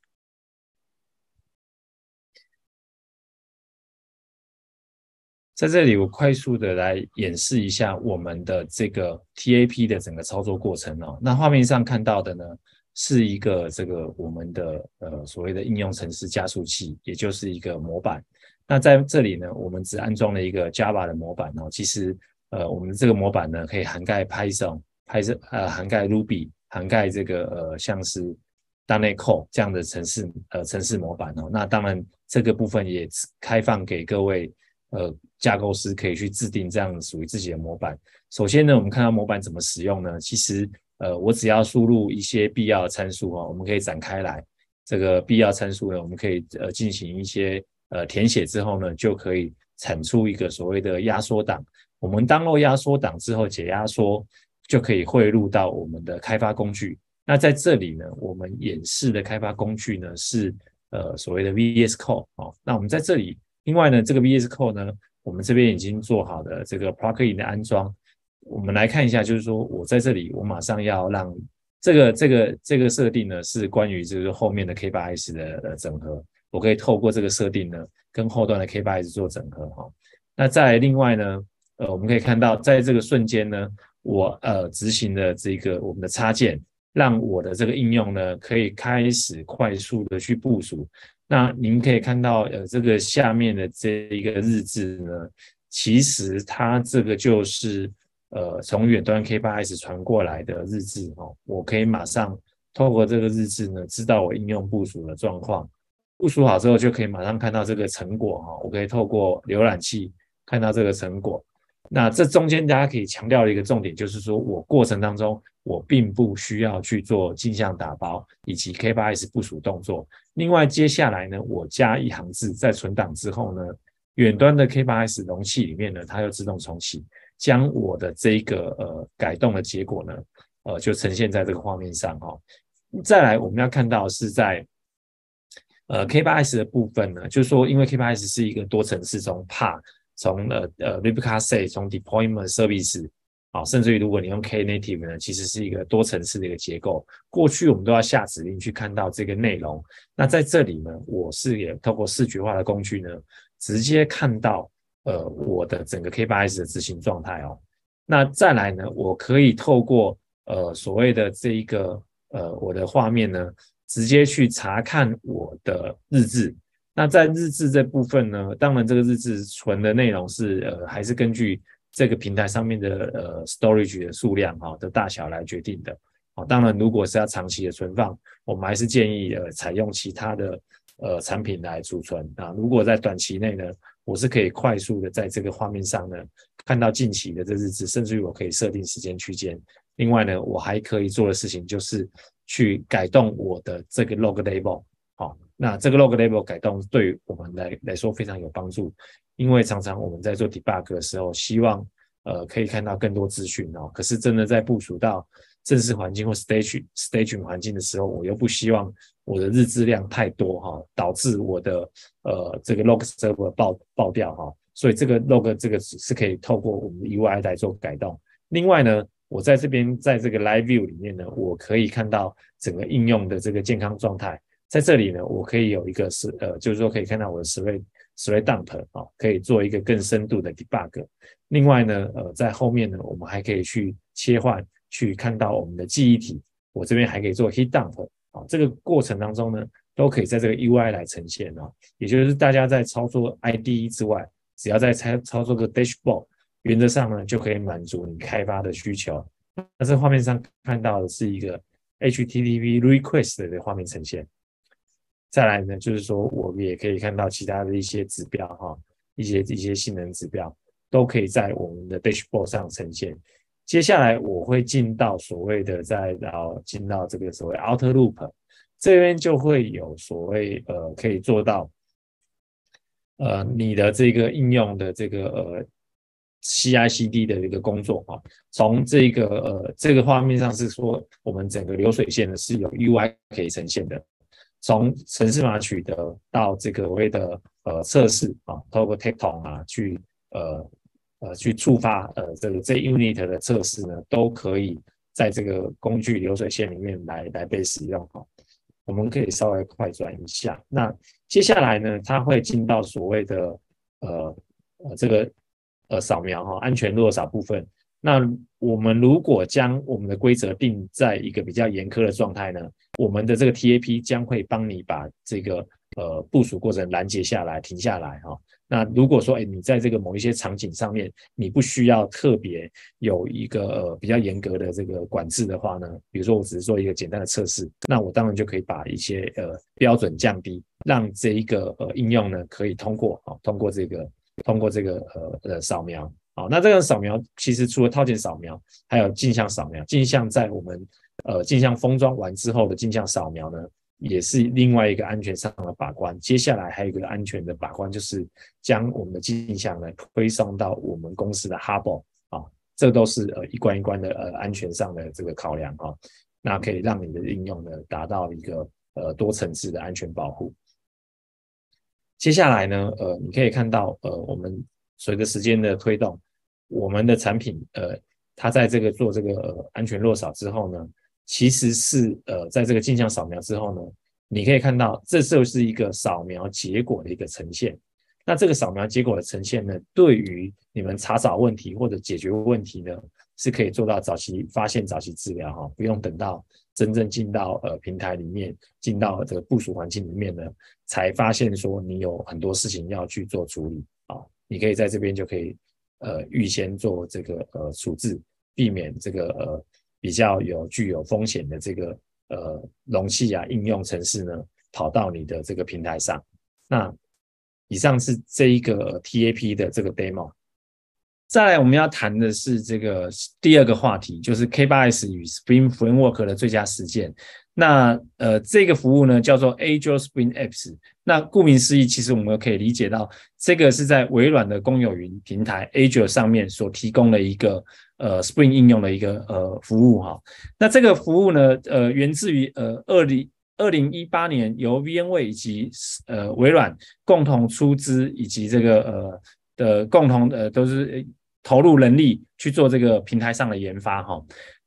在这里，我快速的来演示一下我们的这个 TAP 的整个操作过程哦。那画面上看到的呢，是一个这个我们的呃所谓的应用程式加速器，也就是一个模板。那在这里呢，我们只安装了一个 Java 的模板哦。其实呃，我们这个模板呢，可以涵盖 Python、Python 呃涵盖 Ruby、涵盖这个呃像是 d a n e c o 这样的程式呃程式模板哦。那当然这个部分也开放给各位。呃，架构师可以去制定这样属于自己的模板。首先呢，我们看到模板怎么使用呢？其实，呃，我只要输入一些必要的参数啊，我们可以展开来。这个必要参数呢，我们可以呃进行一些呃填写之后呢，就可以产出一个所谓的压缩档。我们当落压缩档之后，解压缩就可以汇入到我们的开发工具。那在这里呢，我们演示的开发工具呢是呃所谓的 VS Code 哦。那我们在这里。另外呢，这个 VS Code 呢，我们这边已经做好的这个 plugin 的安装，我们来看一下，就是说我在这里，我马上要让这个这个这个设定呢，是关于这个后面的 K8s 的呃整合，我可以透过这个设定呢，跟后端的 K8s 做整合哈。那在另外呢，呃，我们可以看到，在这个瞬间呢，我呃执行的这个我们的插件，让我的这个应用呢，可以开始快速的去部署。那您可以看到，呃，这个下面的这一个日志呢，其实它这个就是呃从远端 K8s 传过来的日志哦。我可以马上透过这个日志呢，知道我应用部署的状况。部署好之后，就可以马上看到这个成果哈。我可以透过浏览器看到这个成果。那这中间大家可以强调的一个重点，就是说我过程当中我并不需要去做镜像打包以及 K8s 部署动作。另外，接下来呢，我加一行字，在存档之后呢，远端的 K8s 容器里面呢，它又自动重启，将我的这个呃改动的结果呢，呃，就呈现在这个画面上哈。再来，我们要看到是在呃 K8s 的部分呢，就是说，因为 K8s 是一个多层次从从呃呃 Replicase 从 Deployment Service。好，甚至于如果你用 Knative 呢，其实是一个多层次的一个结构。过去我们都要下指令去看到这个内容，那在这里呢，我是也透过视觉化的工具呢，直接看到呃我的整个 K8s 的执行状态哦。那再来呢，我可以透过呃所谓的这一个呃我的画面呢，直接去查看我的日志。那在日志这部分呢，当然这个日志存的内容是呃还是根据。这个平台上面的呃 storage 的数量哈的大小来决定的。好，当然如果是要长期的存放，我们还是建议呃采用其他的呃产品来储存啊。如果在短期内呢，我是可以快速的在这个画面上呢看到近期的这日子，甚至于我可以设定时间区间。另外呢，我还可以做的事情就是去改动我的这个 log label。好，那这个 log level 改动对于我们来来说非常有帮助，因为常常我们在做 debug 的时候，希望呃可以看到更多资讯哦。可是真的在部署到正式环境或 stage staging 环境的时候，我又不希望我的日志量太多哈，导致我的呃这个 log server 爆爆掉哈。所以这个 log 这个是可以透过我们的 UI 来做改动。另外呢，我在这边在这个 live view 里面呢，我可以看到整个应用的这个健康状态。在这里呢，我可以有一个是呃，就是说可以看到我的 thread thread dump 啊，可以做一个更深度的 debug。另外呢，呃，在后面呢，我们还可以去切换，去看到我们的记忆体。我这边还可以做 heat dump 啊，这个过程当中呢，都可以在这个 UI 来呈现啊。也就是大家在操作 IDE 之外，只要在操操作个 dashboard，原则上呢，就可以满足你开发的需求。那这画面上看到的是一个 HTTP request 的画面呈现。再来呢，就是说我们也可以看到其他的一些指标哈，一些一些性能指标都可以在我们的 dashboard 上呈现。接下来我会进到所谓的再然后进到这个所谓 outer loop 这边就会有所谓呃可以做到呃你的这个应用的这个呃 CI/CD 的一个工作哈。从这个呃这个画面上是说我们整个流水线呢是有 UI 可以呈现的。从城市码取得到这个所谓的呃测试啊，透过 Tekton 啊去呃呃去触发呃这个这 unit 的测试呢，都可以在这个工具流水线里面来来被使用哈。我们可以稍微快转一下，那接下来呢，它会进到所谓的呃呃这个呃扫描哈安全弱扫部分。那我们如果将我们的规则定在一个比较严苛的状态呢，我们的这个 TAP 将会帮你把这个呃部署过程拦截下来、停下来哈。那如果说哎你在这个某一些场景上面你不需要特别有一个呃比较严格的这个管制的话呢，比如说我只是做一个简单的测试，那我当然就可以把一些呃标准降低，让这一个呃应用呢可以通过啊，通过这个通过这个呃呃扫描。好，那这个扫描其实除了套件扫描，还有镜像扫描。镜像在我们呃镜像封装完之后的镜像扫描呢，也是另外一个安全上的把关。接下来还有一个安全的把关，就是将我们的镜像呢推送到我们公司的 Hubble 啊，这都是呃一关一关的呃安全上的这个考量啊。那可以让你的应用呢达到一个呃多层次的安全保护。接下来呢，呃，你可以看到呃我们。随着时间的推动，我们的产品，呃，它在这个做这个安全落扫之后呢，其实是呃，在这个镜像扫描之后呢，你可以看到，这就是一个扫描结果的一个呈现。那这个扫描结果的呈现呢，对于你们查找问题或者解决问题呢，是可以做到早期发现、早期治疗哈，不用等到真正进到呃平台里面，进到这个部署环境里面呢，才发现说你有很多事情要去做处理。你可以在这边就可以，呃，预先做这个呃处置，避免这个呃比较有具有风险的这个呃容器啊应用程式呢跑到你的这个平台上。那以上是这一个 TAP 的这个 demo。再来我们要谈的是这个第二个话题，就是 K8s 与 Spring Framework 的最佳实践。那呃，这个服务呢叫做 Azure Spring Apps。那顾名思义，其实我们可以理解到，这个是在微软的公有云平台 Azure 上面所提供的一个呃 Spring 应用的一个呃服务哈。那这个服务呢，呃，源自于呃二零二零一八年由 VMware 以及呃微软共同出资，以及这个呃的共同呃都是投入人力去做这个平台上的研发哈。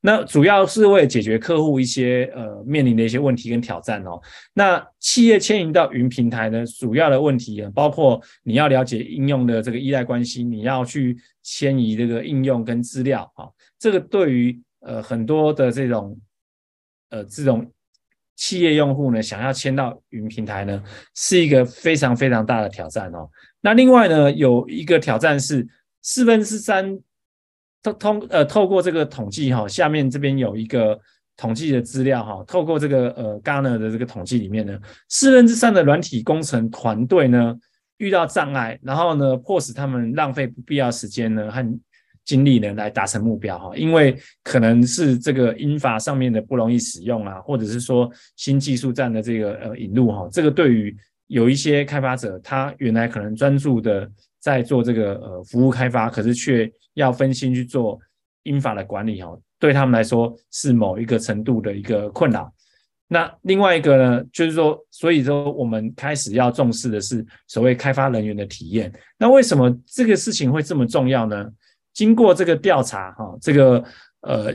那主要是为了解决客户一些呃面临的一些问题跟挑战哦。那企业迁移到云平台呢，主要的问题啊，包括你要了解应用的这个依赖关系，你要去迁移这个应用跟资料啊。这个对于呃很多的这种呃这种企业用户呢，想要迁到云平台呢，是一个非常非常大的挑战哦。那另外呢，有一个挑战是四分之三。通通呃透过这个统计哈，下面这边有一个统计的资料哈，透过这个呃 Garner 的这个统计里面呢，四分之三的软体工程团队呢遇到障碍，然后呢迫使他们浪费不必要时间呢和精力呢来达成目标哈，因为可能是这个英法上面的不容易使用啊，或者是说新技术站的这个呃引入哈，这个对于有一些开发者，他原来可能专注的在做这个呃服务开发，可是却要分心去做英法的管理哈，对他们来说是某一个程度的一个困扰。那另外一个呢，就是说，所以说我们开始要重视的是所谓开发人员的体验。那为什么这个事情会这么重要呢？经过这个调查，哈，这个呃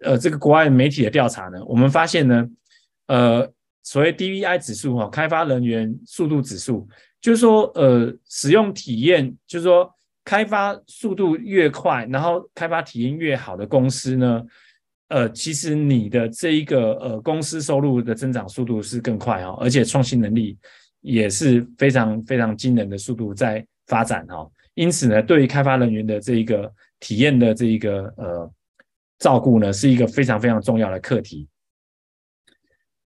呃，这个国外媒体的调查呢，我们发现呢，呃，所谓 DVI 指数，哈，开发人员速度指数，就是说，呃，使用体验，就是说，开发速度越快，然后开发体验越好的公司呢，呃，其实你的这一个呃公司收入的增长速度是更快哈，而且创新能力也是非常非常惊人的速度在发展哈。因此呢，对于开发人员的这一个体验的这一个呃照顾呢，是一个非常非常重要的课题。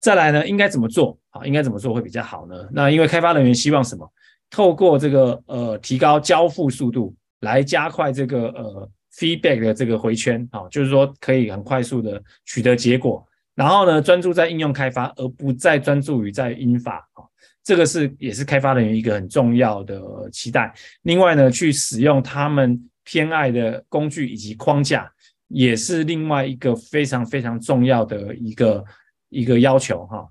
再来呢，应该怎么做啊？应该怎么做会比较好呢？那因为开发人员希望什么？透过这个呃提高交付速度，来加快这个呃 feedback 的这个回圈啊，就是说可以很快速的取得结果，然后呢专注在应用开发，而不再专注于在英法啊。这个是也是开发人员一个很重要的期待。另外呢，去使用他们偏爱的工具以及框架，也是另外一个非常非常重要的一个一个要求哈。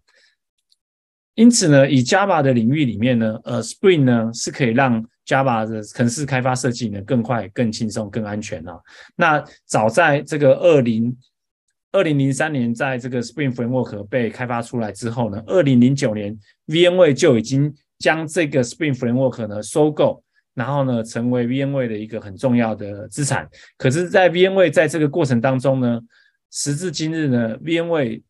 因此呢，以 Java 的领域里面呢，呃，Spring 呢是可以让 Java 的城市开发设计呢更快、更轻松、更安全啊。那早在这个二零二零零三年，在这个 Spring Framework 被开发出来之后呢，二零零九年 VMware 就已经将这个 Spring Framework 呢收购，然后呢成为 VMware 的一个很重要的资产。可是，在 VMware 在这个过程当中呢，时至今日呢，VMware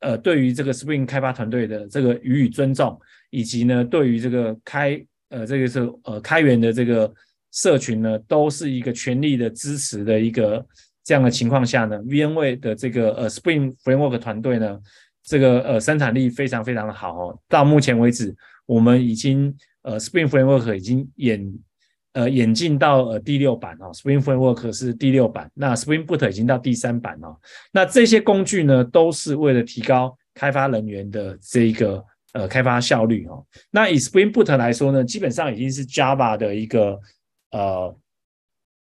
呃对于这个 Spring 开发团队的这个予以尊重，以及呢对于这个开呃这个是呃开源的这个社群呢，都是一个全力的支持的一个。这样的情况下呢，VMware 的这个呃 Spring Framework 团队呢，这个呃生产力非常非常的好哦。到目前为止，我们已经呃 Spring Framework 已经演呃演进到呃第六版哦，Spring Framework 是第六版，那 Spring Boot 已经到第三版哦。那这些工具呢，都是为了提高开发人员的这一个呃开发效率哦。那以 Spring Boot 来说呢，基本上已经是 Java 的一个呃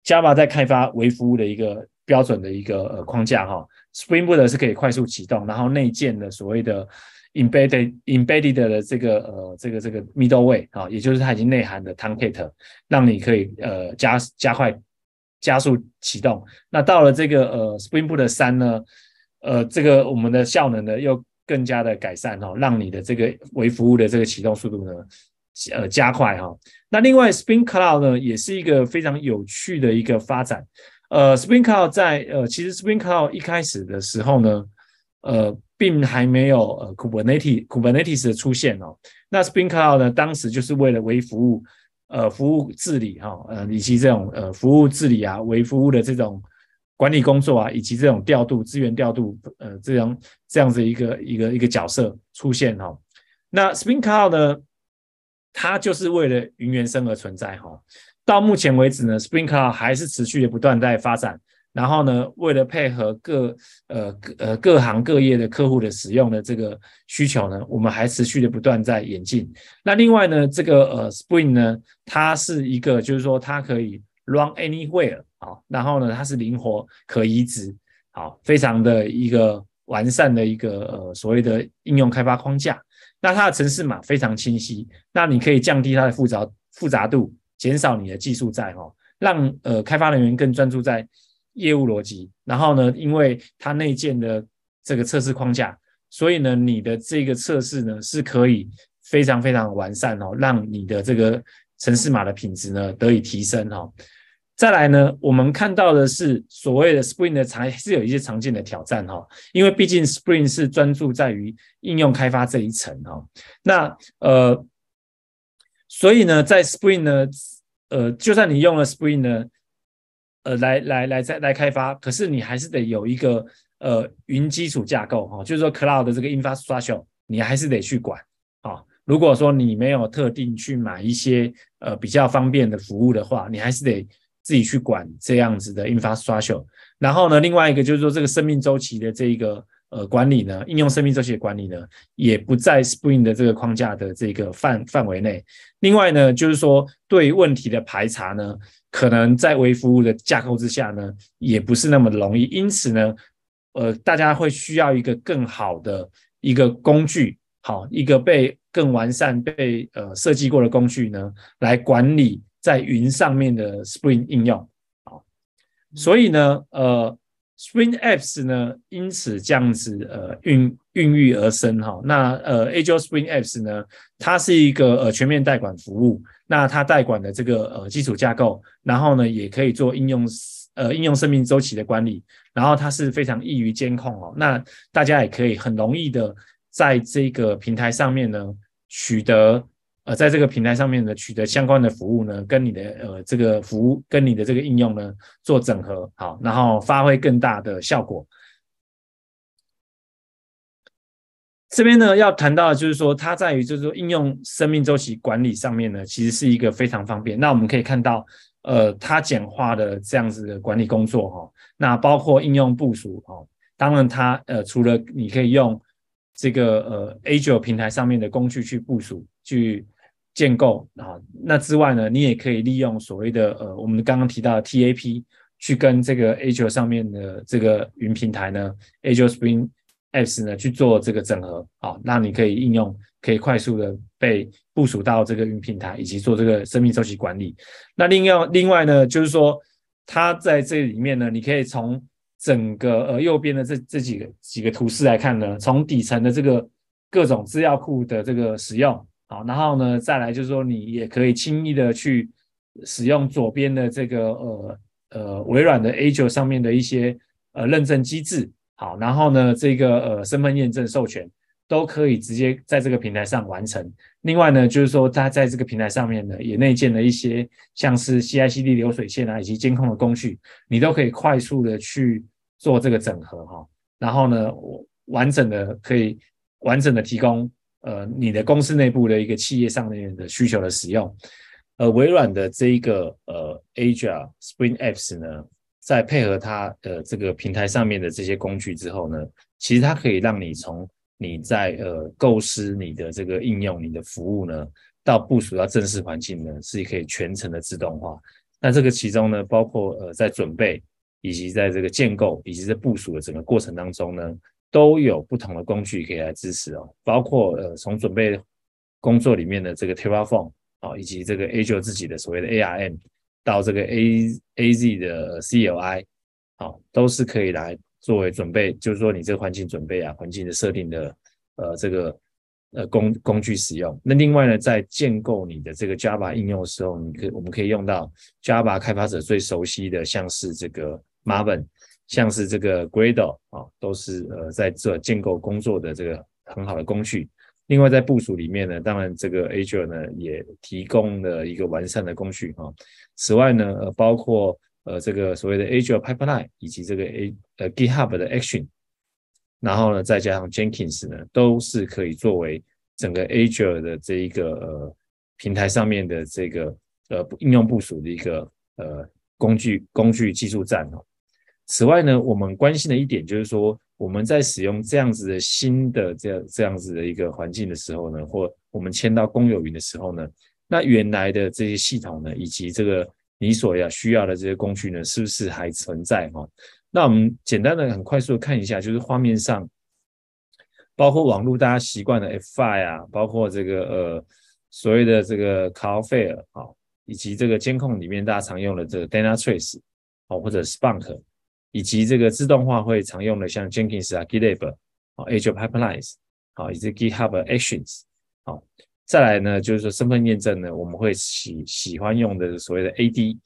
Java 在开发微服务的一个。标准的一个呃框架哈，Spring Boot 是可以快速启动，然后内建的所谓的 embedded embedded 的这个呃这个这个 middleware 啊，也就是它已经内含的 template，让你可以呃加加快加速启动。那到了这个呃 Spring Boot 三呢，呃这个我们的效能呢又更加的改善哈，让你的这个微服务的这个启动速度呢呃加快哈。那另外 Spring Cloud 呢也是一个非常有趣的一个发展。呃，Spring Cloud 在呃，其实 Spring Cloud 一开始的时候呢，呃，并还没有呃 Kubernetes Kubernetes 的出现哦。那 Spring Cloud 呢，当时就是为了微服务，呃，服务治理哈，呃，以及这种呃服务治理啊，微服务的这种管理工作啊，以及这种调度资源调度，呃，这样这样子一个一个一个角色出现哈。那 Spring Cloud 呢，它就是为了云原生而存在哈。到目前为止呢，Spring Cloud 还是持续的不断在发展。然后呢，为了配合各呃各呃各行各业的客户的使用的这个需求呢，我们还持续的不断在演进。那另外呢，这个呃 Spring 呢，它是一个就是说它可以 run anywhere 好，然后呢，它是灵活可移植，好，非常的一个完善的一个呃所谓的应用开发框架。那它的程式码非常清晰，那你可以降低它的复杂复杂度。减少你的技术在哈，让呃开发人员更专注在业务逻辑。然后呢，因为它内建的这个测试框架，所以呢，你的这个测试呢是可以非常非常完善哦，让你的这个城市码的品质呢得以提升哈。再来呢，我们看到的是所谓的 Spring 的常是有一些常见的挑战哈，因为毕竟 Spring 是专注在于应用开发这一层哈。那呃。所以呢，在 Spring 呢，呃，就算你用了 Spring 呢，呃来来来再来开发，可是你还是得有一个呃云基础架构哈，就是说 cloud 的这个 infrastructure 你还是得去管啊。如果说你没有特定去买一些呃比较方便的服务的话，你还是得自己去管这样子的 infrastructure。然后呢，另外一个就是说这个生命周期的这一个。呃，管理呢，应用生命周期的管理呢，也不在 Spring 的这个框架的这个范范围内。另外呢，就是说对问题的排查呢，可能在微服务的架构之下呢，也不是那么容易。因此呢，呃，大家会需要一个更好的一个工具，好，一个被更完善、被呃设计过的工具呢，来管理在云上面的 Spring 应用。好，所以呢，呃。Spring Apps 呢，因此这样子呃运孕育而生哈。那呃 Azure Spring Apps 呢，它是一个呃全面代管服务。那它代管的这个呃基础架构，然后呢也可以做应用呃应用生命周期的管理。然后它是非常易于监控哦。那大家也可以很容易的在这个平台上面呢取得。呃，在这个平台上面呢，取得相关的服务呢，跟你的呃这个服务跟你的这个应用呢做整合，好，然后发挥更大的效果。这边呢要谈到的就是说，它在于就是说应用生命周期管理上面呢，其实是一个非常方便。那我们可以看到，呃，它简化的这样子的管理工作哈，那包括应用部署哈，当然它呃除了你可以用这个呃 Azure 平台上面的工具去部署去。建构啊，那之外呢，你也可以利用所谓的呃，我们刚刚提到的 TAP 去跟这个 Azure 上面的这个云平台呢，Azure Spring Apps 呢去做这个整合啊，那你可以应用，可以快速的被部署到这个云平台，以及做这个生命周期管理。那另外另外呢，就是说它在这里面呢，你可以从整个呃右边的这这几个几个图示来看呢，从底层的这个各种资料库的这个使用。好，然后呢，再来就是说，你也可以轻易的去使用左边的这个呃呃微软的 Azure 上面的一些呃认证机制。好，然后呢，这个呃身份验证授权都可以直接在这个平台上完成。另外呢，就是说它在这个平台上面呢，也内建了一些像是 CI/CD 流水线啊，以及监控的工具，你都可以快速的去做这个整合哈。然后呢，完整的可以完整的提供。呃，你的公司内部的一个企业上面的需求的使用，呃，微软的这一个呃 Azure Spring Apps 呢，在配合它呃这个平台上面的这些工具之后呢，其实它可以让你从你在呃构思你的这个应用、你的服务呢，到部署到正式环境呢，是可以全程的自动化。那这个其中呢，包括呃在准备以及在这个建构以及在部署的整个过程当中呢。都有不同的工具可以来支持哦，包括呃从准备工作里面的这个 Terraform 啊，以及这个 Azure 自己的所谓的 ARM，到这个 A A Z 的 CLI，好，都是可以来作为准备，就是说你这个环境准备啊，环境的设定的呃这个呃工工具使用。那另外呢，在建构你的这个 Java 应用的时候，你可以我们可以用到 Java 开发者最熟悉的，像是这个 Maven。像是这个 Gradle 啊，都是呃在做建构工作的这个很好的工具。另外在部署里面呢，当然这个 Azure 呢也提供了一个完善的工具哈。此外呢，呃包括呃这个所谓的 Azure Pipeline 以及这个 A 呃 GitHub 的 Action，然后呢再加上 Jenkins 呢，都是可以作为整个 Azure 的这一个呃平台上面的这个呃应用部署的一个呃工具工具技术站哦。此外呢，我们关心的一点就是说，我们在使用这样子的新的这样这样子的一个环境的时候呢，或我们迁到公有云的时候呢，那原来的这些系统呢，以及这个你所要需要的这些工具呢，是不是还存在哈？那我们简单的很快速的看一下，就是画面上，包括网络大家习惯的 F5 啊，包括这个呃所谓的这个 Cloudflare 啊，以及这个监控里面大家常用的这个 Dynatrace 啊，或者 Splunk。以及这个自动化会常用的，像 Jenkins 啊、GitLab 啊、Azure Pipelines 啊，以及 GitHub Actions 啊，再来呢，就是说身份验证呢，我们会喜喜欢用的所谓的 AD、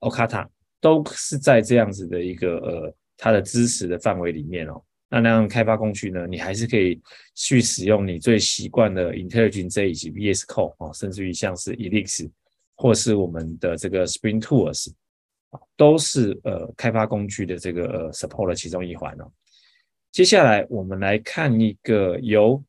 Okata，都是在这样子的一个呃它的支持的范围里面哦。那那样开发工具呢，你还是可以去使用你最习惯的 Intelligent J 以及 VS Code 哦，甚至于像是 Elixir 或是我们的这个 Spring Tools。都是呃开发工具的这个呃 support 的其中一环哦。接下来我们来看一个由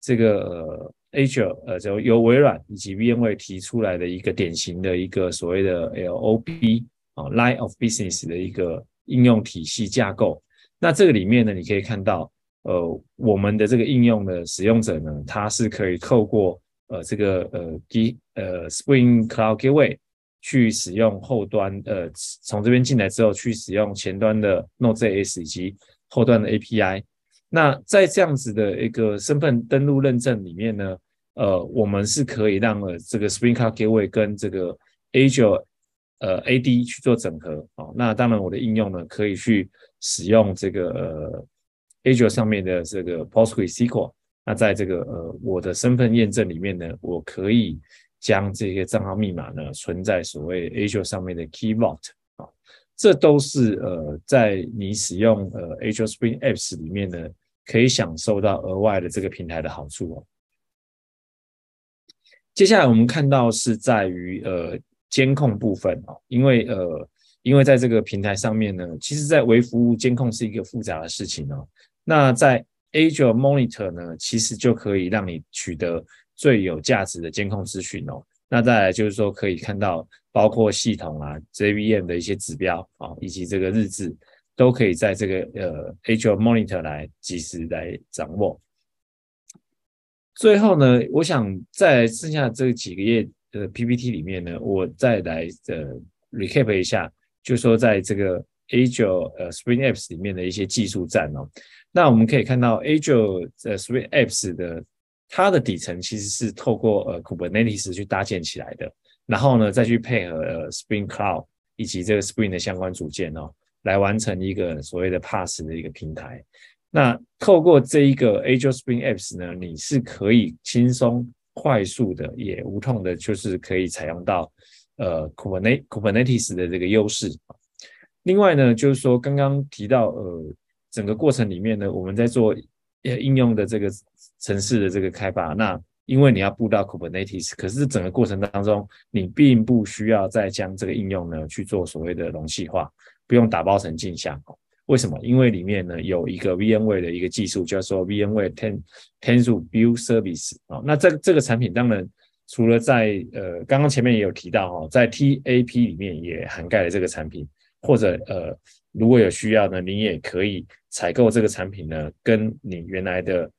这个 Azure 呃就由微软以及 VMware 提出来的一个典型的一个所谓的 LOB 啊 Line of Business 的一个应用体系架构。那这个里面呢，你可以看到呃我们的这个应用的使用者呢，他是可以透过呃这个呃 G 呃 Spring Cloud Gateway 去使用后端呃从这边进来之后去使用前端的 Node.js 以及后端的 API，那在这样子的一个身份登录认证里面呢，呃，我们是可以让呃这个 Spring Cloud Gateway 跟这个 Azure 呃 AD 去做整合哦。那当然我的应用呢可以去使用这个呃 Azure 上面的这个 PostgreSQL。那在这个呃我的身份验证里面呢，我可以将这些账号密码呢存在所谓 Azure 上面的 Key Vault。这都是呃，在你使用呃 Azure Spring Apps 里面呢，可以享受到额外的这个平台的好处哦。接下来我们看到是在于呃监控部分哦，因为呃因为在这个平台上面呢，其实在微服务监控是一个复杂的事情哦。那在 Azure Monitor 呢，其实就可以让你取得最有价值的监控资讯哦。那再来就是说，可以看到包括系统啊、JVM 的一些指标啊，以及这个日志，都可以在这个呃 Azure Monitor 来及时来掌握。最后呢，我想在剩下这几个页的 PPT 里面呢，我再来呃 recap 一下，就说在这个 Azure 呃 Spring Apps 里面的一些技术站哦。那我们可以看到 Azure 呃 Spring Apps 的。它的底层其实是透过呃 Kubernetes 去搭建起来的，然后呢再去配合呃 Spring Cloud 以及这个 Spring 的相关组件哦，来完成一个所谓的 PaaS 的一个平台。那透过这一个 Azure Spring Apps 呢，你是可以轻松、快速的，也无痛的，就是可以采用到呃 Kubernetes 的这个优势。另外呢，就是说刚刚提到呃整个过程里面呢，我们在做应用的这个。城市的这个开发，那因为你要布到 Kubernetes，可是整个过程当中，你并不需要再将这个应用呢去做所谓的容器化，不用打包成镜像。为什么？因为里面呢有一个 VMware 的一个技术，叫做 VMware Ten Tanzu Build Service 啊。那这这个产品当然除了在呃刚刚前面也有提到哈，在 TAP 里面也涵盖了这个产品，或者呃如果有需要呢，你也可以采购这个产品呢，跟你原来的。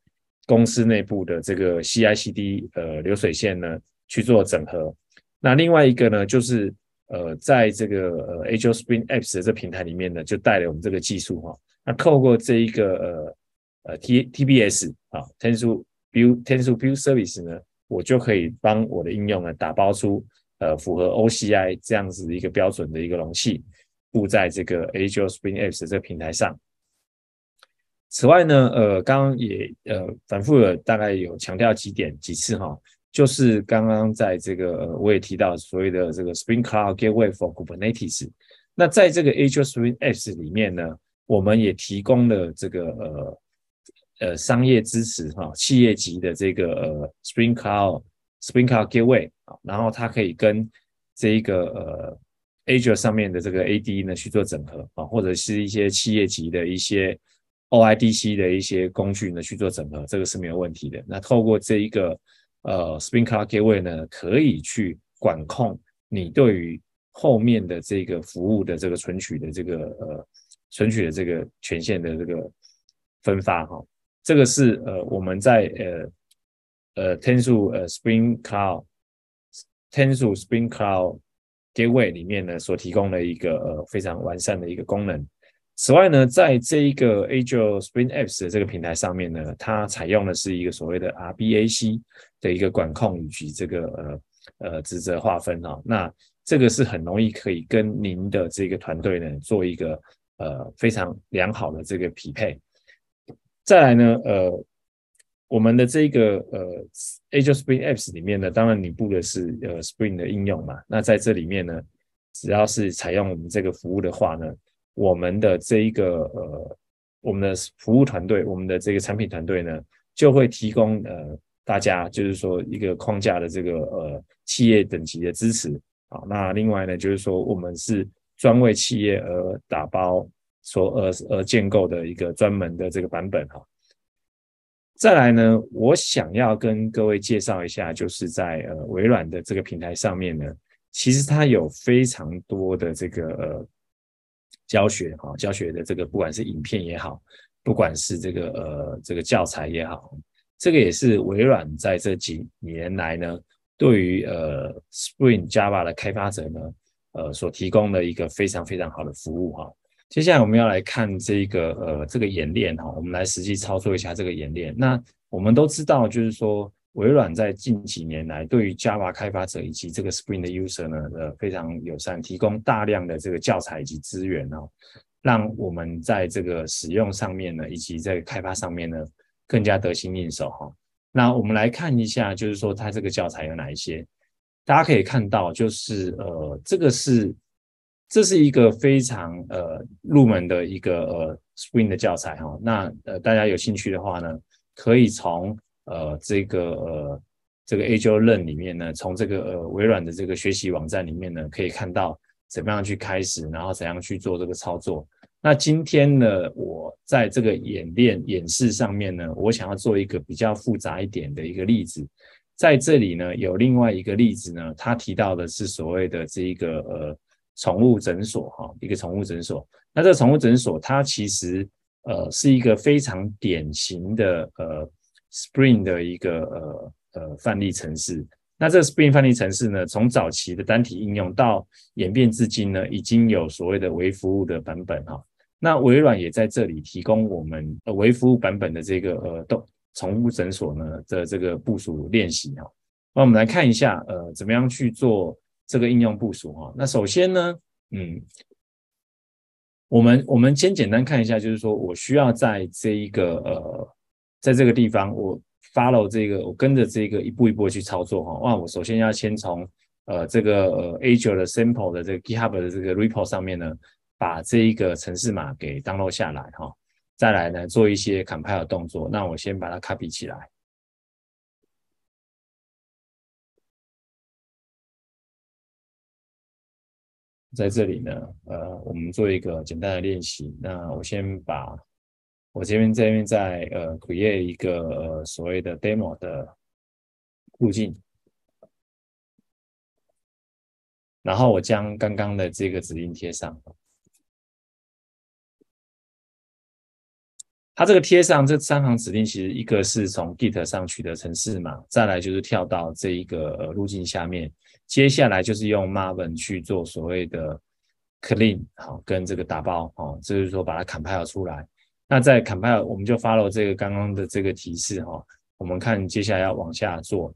公司内部的这个 CI/CD 呃流水线呢去做整合，那另外一个呢就是呃在这个呃 Azure Spring Apps 的这平台里面呢就带了我们这个技术哈，那透过这一个呃呃 T TBS 啊 Tanzu Build Tanzu Build Service 呢，我就可以帮我的应用呢打包出呃符合 OCI 这样子一个标准的一个容器，布在这个 Azure Spring Apps 这个平台上。此外呢，呃，刚刚也呃反复的大概有强调几点几次哈，就是刚刚在这个我也提到所谓的这个 Spring Cloud Gateway for Kubernetes。那在这个 Azure Spring Apps 里面呢，我们也提供了这个呃呃商业支持哈，企业级的这个呃 Spring Cloud Spring Cloud Gateway 啊，然后它可以跟这一个呃 Azure 上面的这个 AD 呢去做整合啊，或者是一些企业级的一些。OIDC 的一些工具呢去做整合，这个是没有问题的。那透过这一个呃 Spring Cloud Gateway 呢，可以去管控你对于后面的这个服务的这个存取的这个呃存取的这个权限的这个分发哈。这个是呃我们在呃呃 Tanzu 呃 Spring Cloud Tanzu Spring Cloud Gateway 里面呢所提供的一个呃非常完善的一个功能。此外呢，在这一个 Azure Spring Apps 的这个平台上面呢，它采用的是一个所谓的 RBAC 的一个管控以及这个呃呃职责划分哈。那这个是很容易可以跟您的这个团队呢做一个呃非常良好的这个匹配。再来呢，呃，我们的这个呃 Azure Spring Apps 里面呢，当然你布的是呃 Spring 的应用嘛。那在这里面呢，只要是采用我们这个服务的话呢。我们的这一个呃，我们的服务团队，我们的这个产品团队呢，就会提供呃大家就是说一个框架的这个呃企业等级的支持啊。那另外呢，就是说我们是专为企业而打包所而而建构的一个专门的这个版本哈。再来呢，我想要跟各位介绍一下，就是在呃微软的这个平台上面呢，其实它有非常多的这个呃教学哈，教学的这个不管是影片也好，不管是这个呃这个教材也好，这个也是微软在这几年来呢，对于呃 Spring Java 的开发者呢，呃所提供的一个非常非常好的服务哈。接下来我们要来看这个呃这个演练哈，我们来实际操作一下这个演练。那我们都知道，就是说微软在近几年来对于 Java 开发者以及这个 Spring 的 user 呢，呃非常友善，提供大量的这个教材以及资源哦，让我们在这个使用上面呢，以及在开发上面呢，更加得心应手哈。那我们来看一下，就是说它这个教材有哪一些？大家可以看到，就是呃这个是。这是一个非常呃入门的一个呃 Spring 的教材哈，那呃大家有兴趣的话呢，可以从呃这个呃这个 Azure Learn 里面呢，从这个呃微软的这个学习网站里面呢，可以看到怎么样去开始，然后怎样去做这个操作。那今天呢，我在这个演练演示上面呢，我想要做一个比较复杂一点的一个例子，在这里呢有另外一个例子呢，他提到的是所谓的这一个呃。宠物诊所哈，一个宠物诊所。那这个宠物诊所，它其实呃是一个非常典型的呃 Spring 的一个呃呃范例城市。那这个 Spring 范例城市呢，从早期的单体应用到演变至今呢，已经有所谓的微服务的版本哈。那微软也在这里提供我们呃微服务版本的这个呃动宠物诊所呢的这个部署练习哈。那我们来看一下呃怎么样去做。这个应用部署哈，那首先呢，嗯，我们我们先简单看一下，就是说我需要在这一个呃，在这个地方，我 follow 这个，我跟着这个一步一步去操作哈。哇，我首先要先从呃这个呃 Azure 的 sample 的这个 GitHub 的这个 repo 上面呢，把这一个程式码给 download 下来哈，再来呢做一些 compile 动作。那我先把它 copy 起来。在这里呢，呃，我们做一个简单的练习。那我先把我这边这边在呃 create 一个呃所谓的 demo 的路径，然后我将刚刚的这个指令贴上。它这个贴上这三行指令，其实一个是从 Git 上取得程式码，再来就是跳到这一个路径下面。接下来就是用 Maven 去做所谓的 clean 好，跟这个打包哦，就是说把它 compile 出来。那在 compile 我们就 follow 这个刚刚的这个提示哈，我们看接下来要往下做，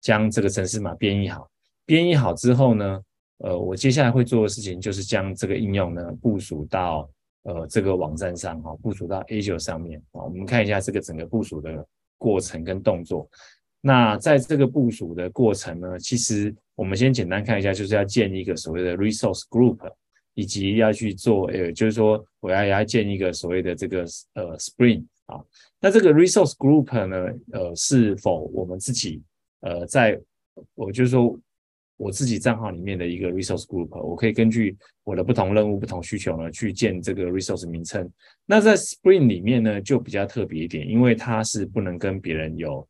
将这个程式码编译好。编译好之后呢，呃，我接下来会做的事情就是将这个应用呢部署到呃这个网站上哈，部署到 Azure 上面啊。我们看一下这个整个部署的过程跟动作。那在这个部署的过程呢，其实我们先简单看一下，就是要建一个所谓的 resource group，以及要去做，呃，就是说我要要建一个所谓的这个呃 Spring 啊。那这个 resource group 呢，呃，是否我们自己呃，在我就是说我自己账号里面的一个 resource group，我可以根据我的不同任务、不同需求呢，去建这个 resource 名称。那在 Spring 里面呢，就比较特别一点，因为它是不能跟别人有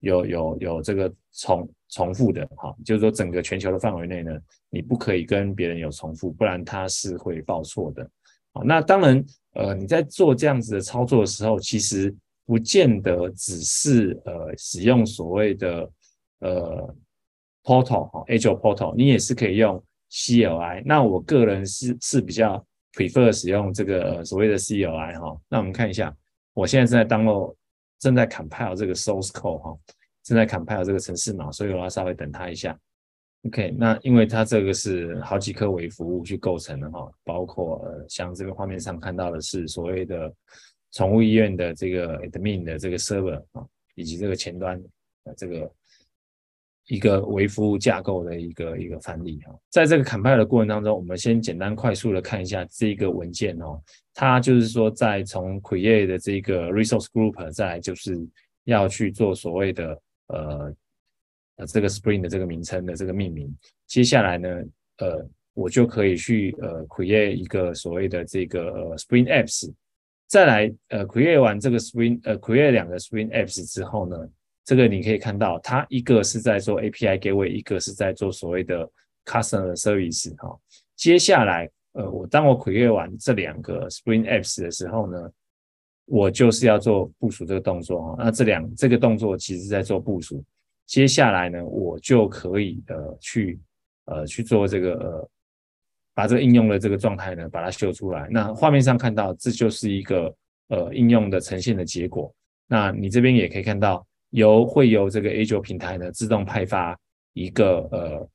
有有有这个重重复的哈，就是说整个全球的范围内呢，你不可以跟别人有重复，不然它是会报错的。好，那当然，呃，你在做这样子的操作的时候，其实不见得只是呃使用所谓的呃 portal 哈，Azure portal，你也是可以用 CLI。那我个人是是比较 prefer 使用这个所谓的 CLI 哈。那我们看一下，我现在正在 download。正在 compile 这个 source code 哈，正在 compile 这个程式码，所以我要稍微等它一下。OK，那因为它这个是好几颗微服务去构成的哈，包括呃像这个画面上看到的是所谓的宠物医院的这个 admin 的这个 server 啊，以及这个前端的这个。一个微服务架构的一个一个范例哈，在这个 compile 的过程当中，我们先简单快速的看一下这个文件哦，它就是说在从 create 的这个 resource group，再来就是要去做所谓的呃呃这个 Spring 的这个名称的这个命名，接下来呢呃我就可以去呃 create 一个所谓的这个 Spring Apps，再来呃 create 完这个 Spring 呃 create 两个 Spring Apps 之后呢，这个你可以看到，它一个是在做 API gateway，一个是在做所谓的 Customer Service 哈。接下来呃我当我 create 完这两个 Spring Apps 的时候呢，我就是要做部署这个动作哈。那这两这个动作其实在做部署，接下来呢，我就可以呃去呃去做这个呃。把这个应用的这个状态呢，把它秀出来。那画面上看到，这就是一个呃应用的呈现的结果。那你这边也可以看到，由会由这个 Azure 平台呢自动派发一个呃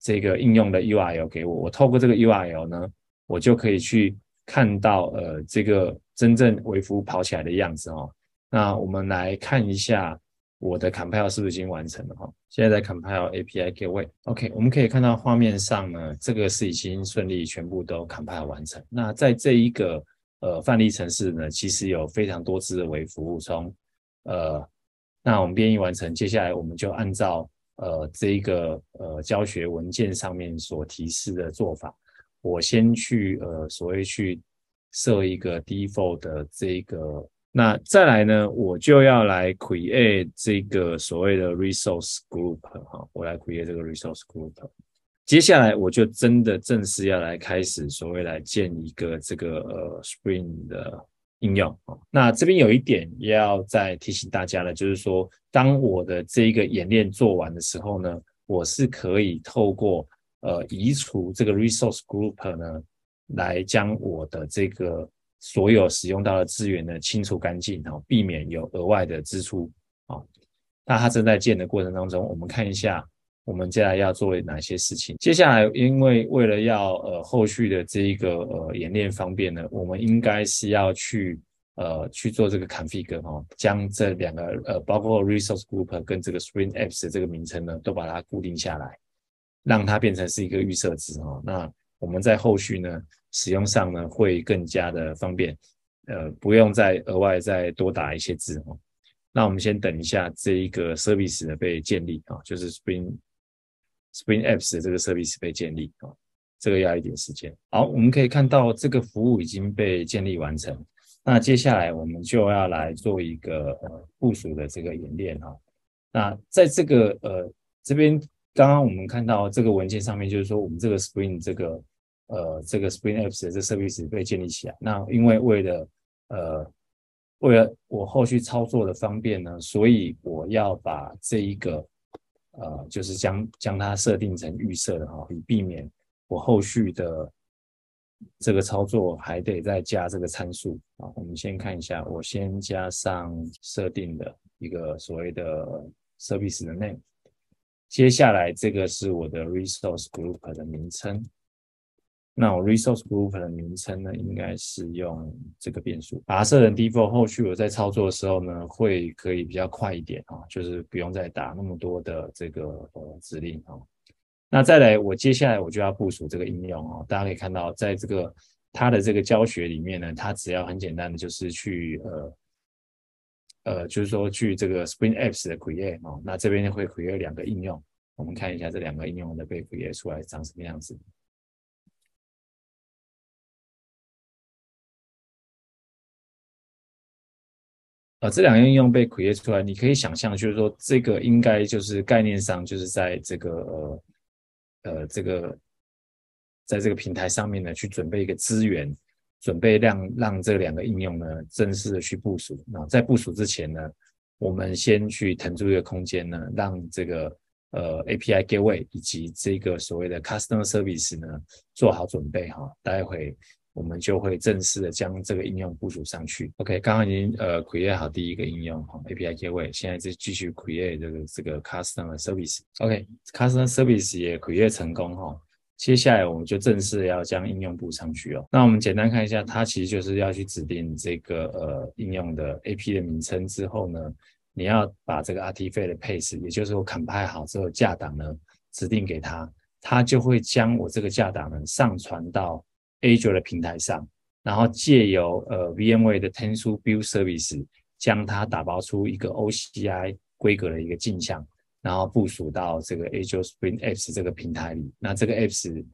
这个应用的 URL 给我。我透过这个 URL 呢，我就可以去看到呃这个真正微服务跑起来的样子哦。那我们来看一下。我的 compile 是不是已经完成了哈？现在在 compile API gateway，OK，我们可以看到画面上呢，这个是已经顺利全部都 compile 完成。那在这一个呃范例程式呢，其实有非常多支的微服务，从呃，那我们编译完成，接下来我们就按照呃这一个呃教学文件上面所提示的做法，我先去呃所谓去设一个 default 的这个。那再来呢，我就要来 create 这个所谓的 resource group 哈，我来 create 这个 resource group。接下来我就真的正式要来开始所谓来建一个这个呃 Spring 的应用啊。那这边有一点要再提醒大家的，就是说，当我的这一个演练做完的时候呢，我是可以透过呃移除这个 resource group 呢，来将我的这个。所有使用到的资源呢，清除干净，然后避免有额外的支出啊。那它正在建的过程当中，我们看一下我们接下来要做哪些事情。接下来，因为为了要呃后续的这一个呃演练方便呢，我们应该是要去呃去做这个 config 哈，将这两个呃包括 resource group 跟这个 Spring Apps 的这个名称呢，都把它固定下来，让它变成是一个预设值哈。那我们在后续呢？使用上呢会更加的方便，呃，不用再额外再多打一些字哦。那我们先等一下这一个 service 的被建立啊，就是 Spring Spring Apps 的这个 service 被建立啊，这个要一点时间。好，我们可以看到这个服务已经被建立完成。那接下来我们就要来做一个呃部署的这个演练哈。那在这个呃这边，刚刚我们看到这个文件上面，就是说我们这个 Spring 这个。呃，这个 Spring Apps 的这 service 被建立起来。那因为为了呃，为了我后续操作的方便呢，所以我要把这一个呃，就是将将它设定成预设的哈，以避免我后续的这个操作还得再加这个参数啊。我们先看一下，我先加上设定的一个所谓的 service 的 name。接下来这个是我的 resource group 的名称。那我 resource group 的名称呢，应该是用这个变数把它设成 default。后续我在操作的时候呢，会可以比较快一点啊，就是不用再打那么多的这个呃指令啊。那再来，我接下来我就要部署这个应用哦。大家可以看到，在这个它的这个教学里面呢，它只要很简单的就是去呃呃，就是说去这个 Spring Apps 的 create 哦。那这边会 create 两个应用，我们看一下这两个应用的被 create 出来长什么样子。呃，这两个应用被 create 出来，你可以想象，就是说这个应该就是概念上就是在这个呃呃这个在这个平台上面呢，去准备一个资源，准备让让这两个应用呢正式的去部署。那在部署之前呢，我们先去腾出一个空间呢，让这个呃 API gateway 以及这个所谓的 customer service 呢做好准备哈，待会。我们就会正式的将这个应用部署上去。OK，刚刚已经呃 create 好第一个应用哈，API gateway，现在就继续 create 这个这个 customer service。OK，customer service 也 create 成功哈，接下来我们就正式要将应用部上去哦。那我们简单看一下，它其实就是要去指定这个呃应用的 AP 的名称之后呢，你要把这个 artifact 的 path，也就是我 compile 好之后架档呢指定给它，它就会将我这个架档呢上传到。Azure 的平台上，然后借由呃 VMware 的 Tensor Build Service 将它打包出一个 OCI 规格的一个镜像，然后部署到这个 Azure Spring Apps 这个平台里。那这个 Apps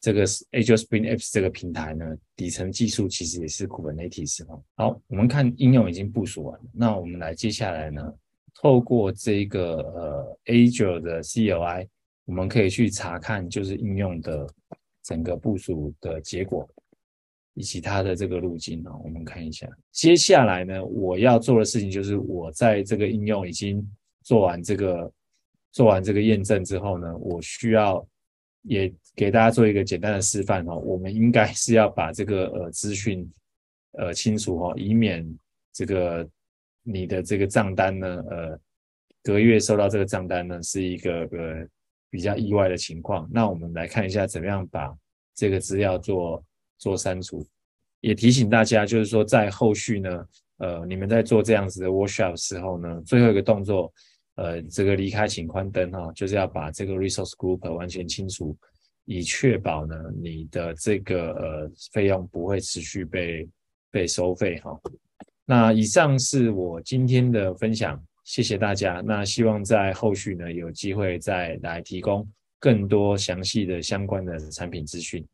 这个 Azure Spring Apps 这个平台呢，底层技术其实也是 Kubernetes 哦。好，我们看应用已经部署完了，那我们来接下来呢，透过这个呃 Azure 的 CLI，我们可以去查看就是应用的整个部署的结果。以及它的这个路径呢，我们看一下。接下来呢，我要做的事情就是，我在这个应用已经做完这个做完这个验证之后呢，我需要也给大家做一个简单的示范哦。我们应该是要把这个呃资讯呃清除哦，以免这个你的这个账单呢，呃隔月收到这个账单呢是一个呃比较意外的情况。那我们来看一下怎么样把这个资料做。做删除，也提醒大家，就是说在后续呢，呃，你们在做这样子的 workshop 时候呢，最后一个动作，呃，这个离开请宽灯哈，就是要把这个 resource group 完全清除，以确保呢你的这个呃费用不会持续被被收费哈。那以上是我今天的分享，谢谢大家。那希望在后续呢有机会再来提供更多详细的相关的产品资讯。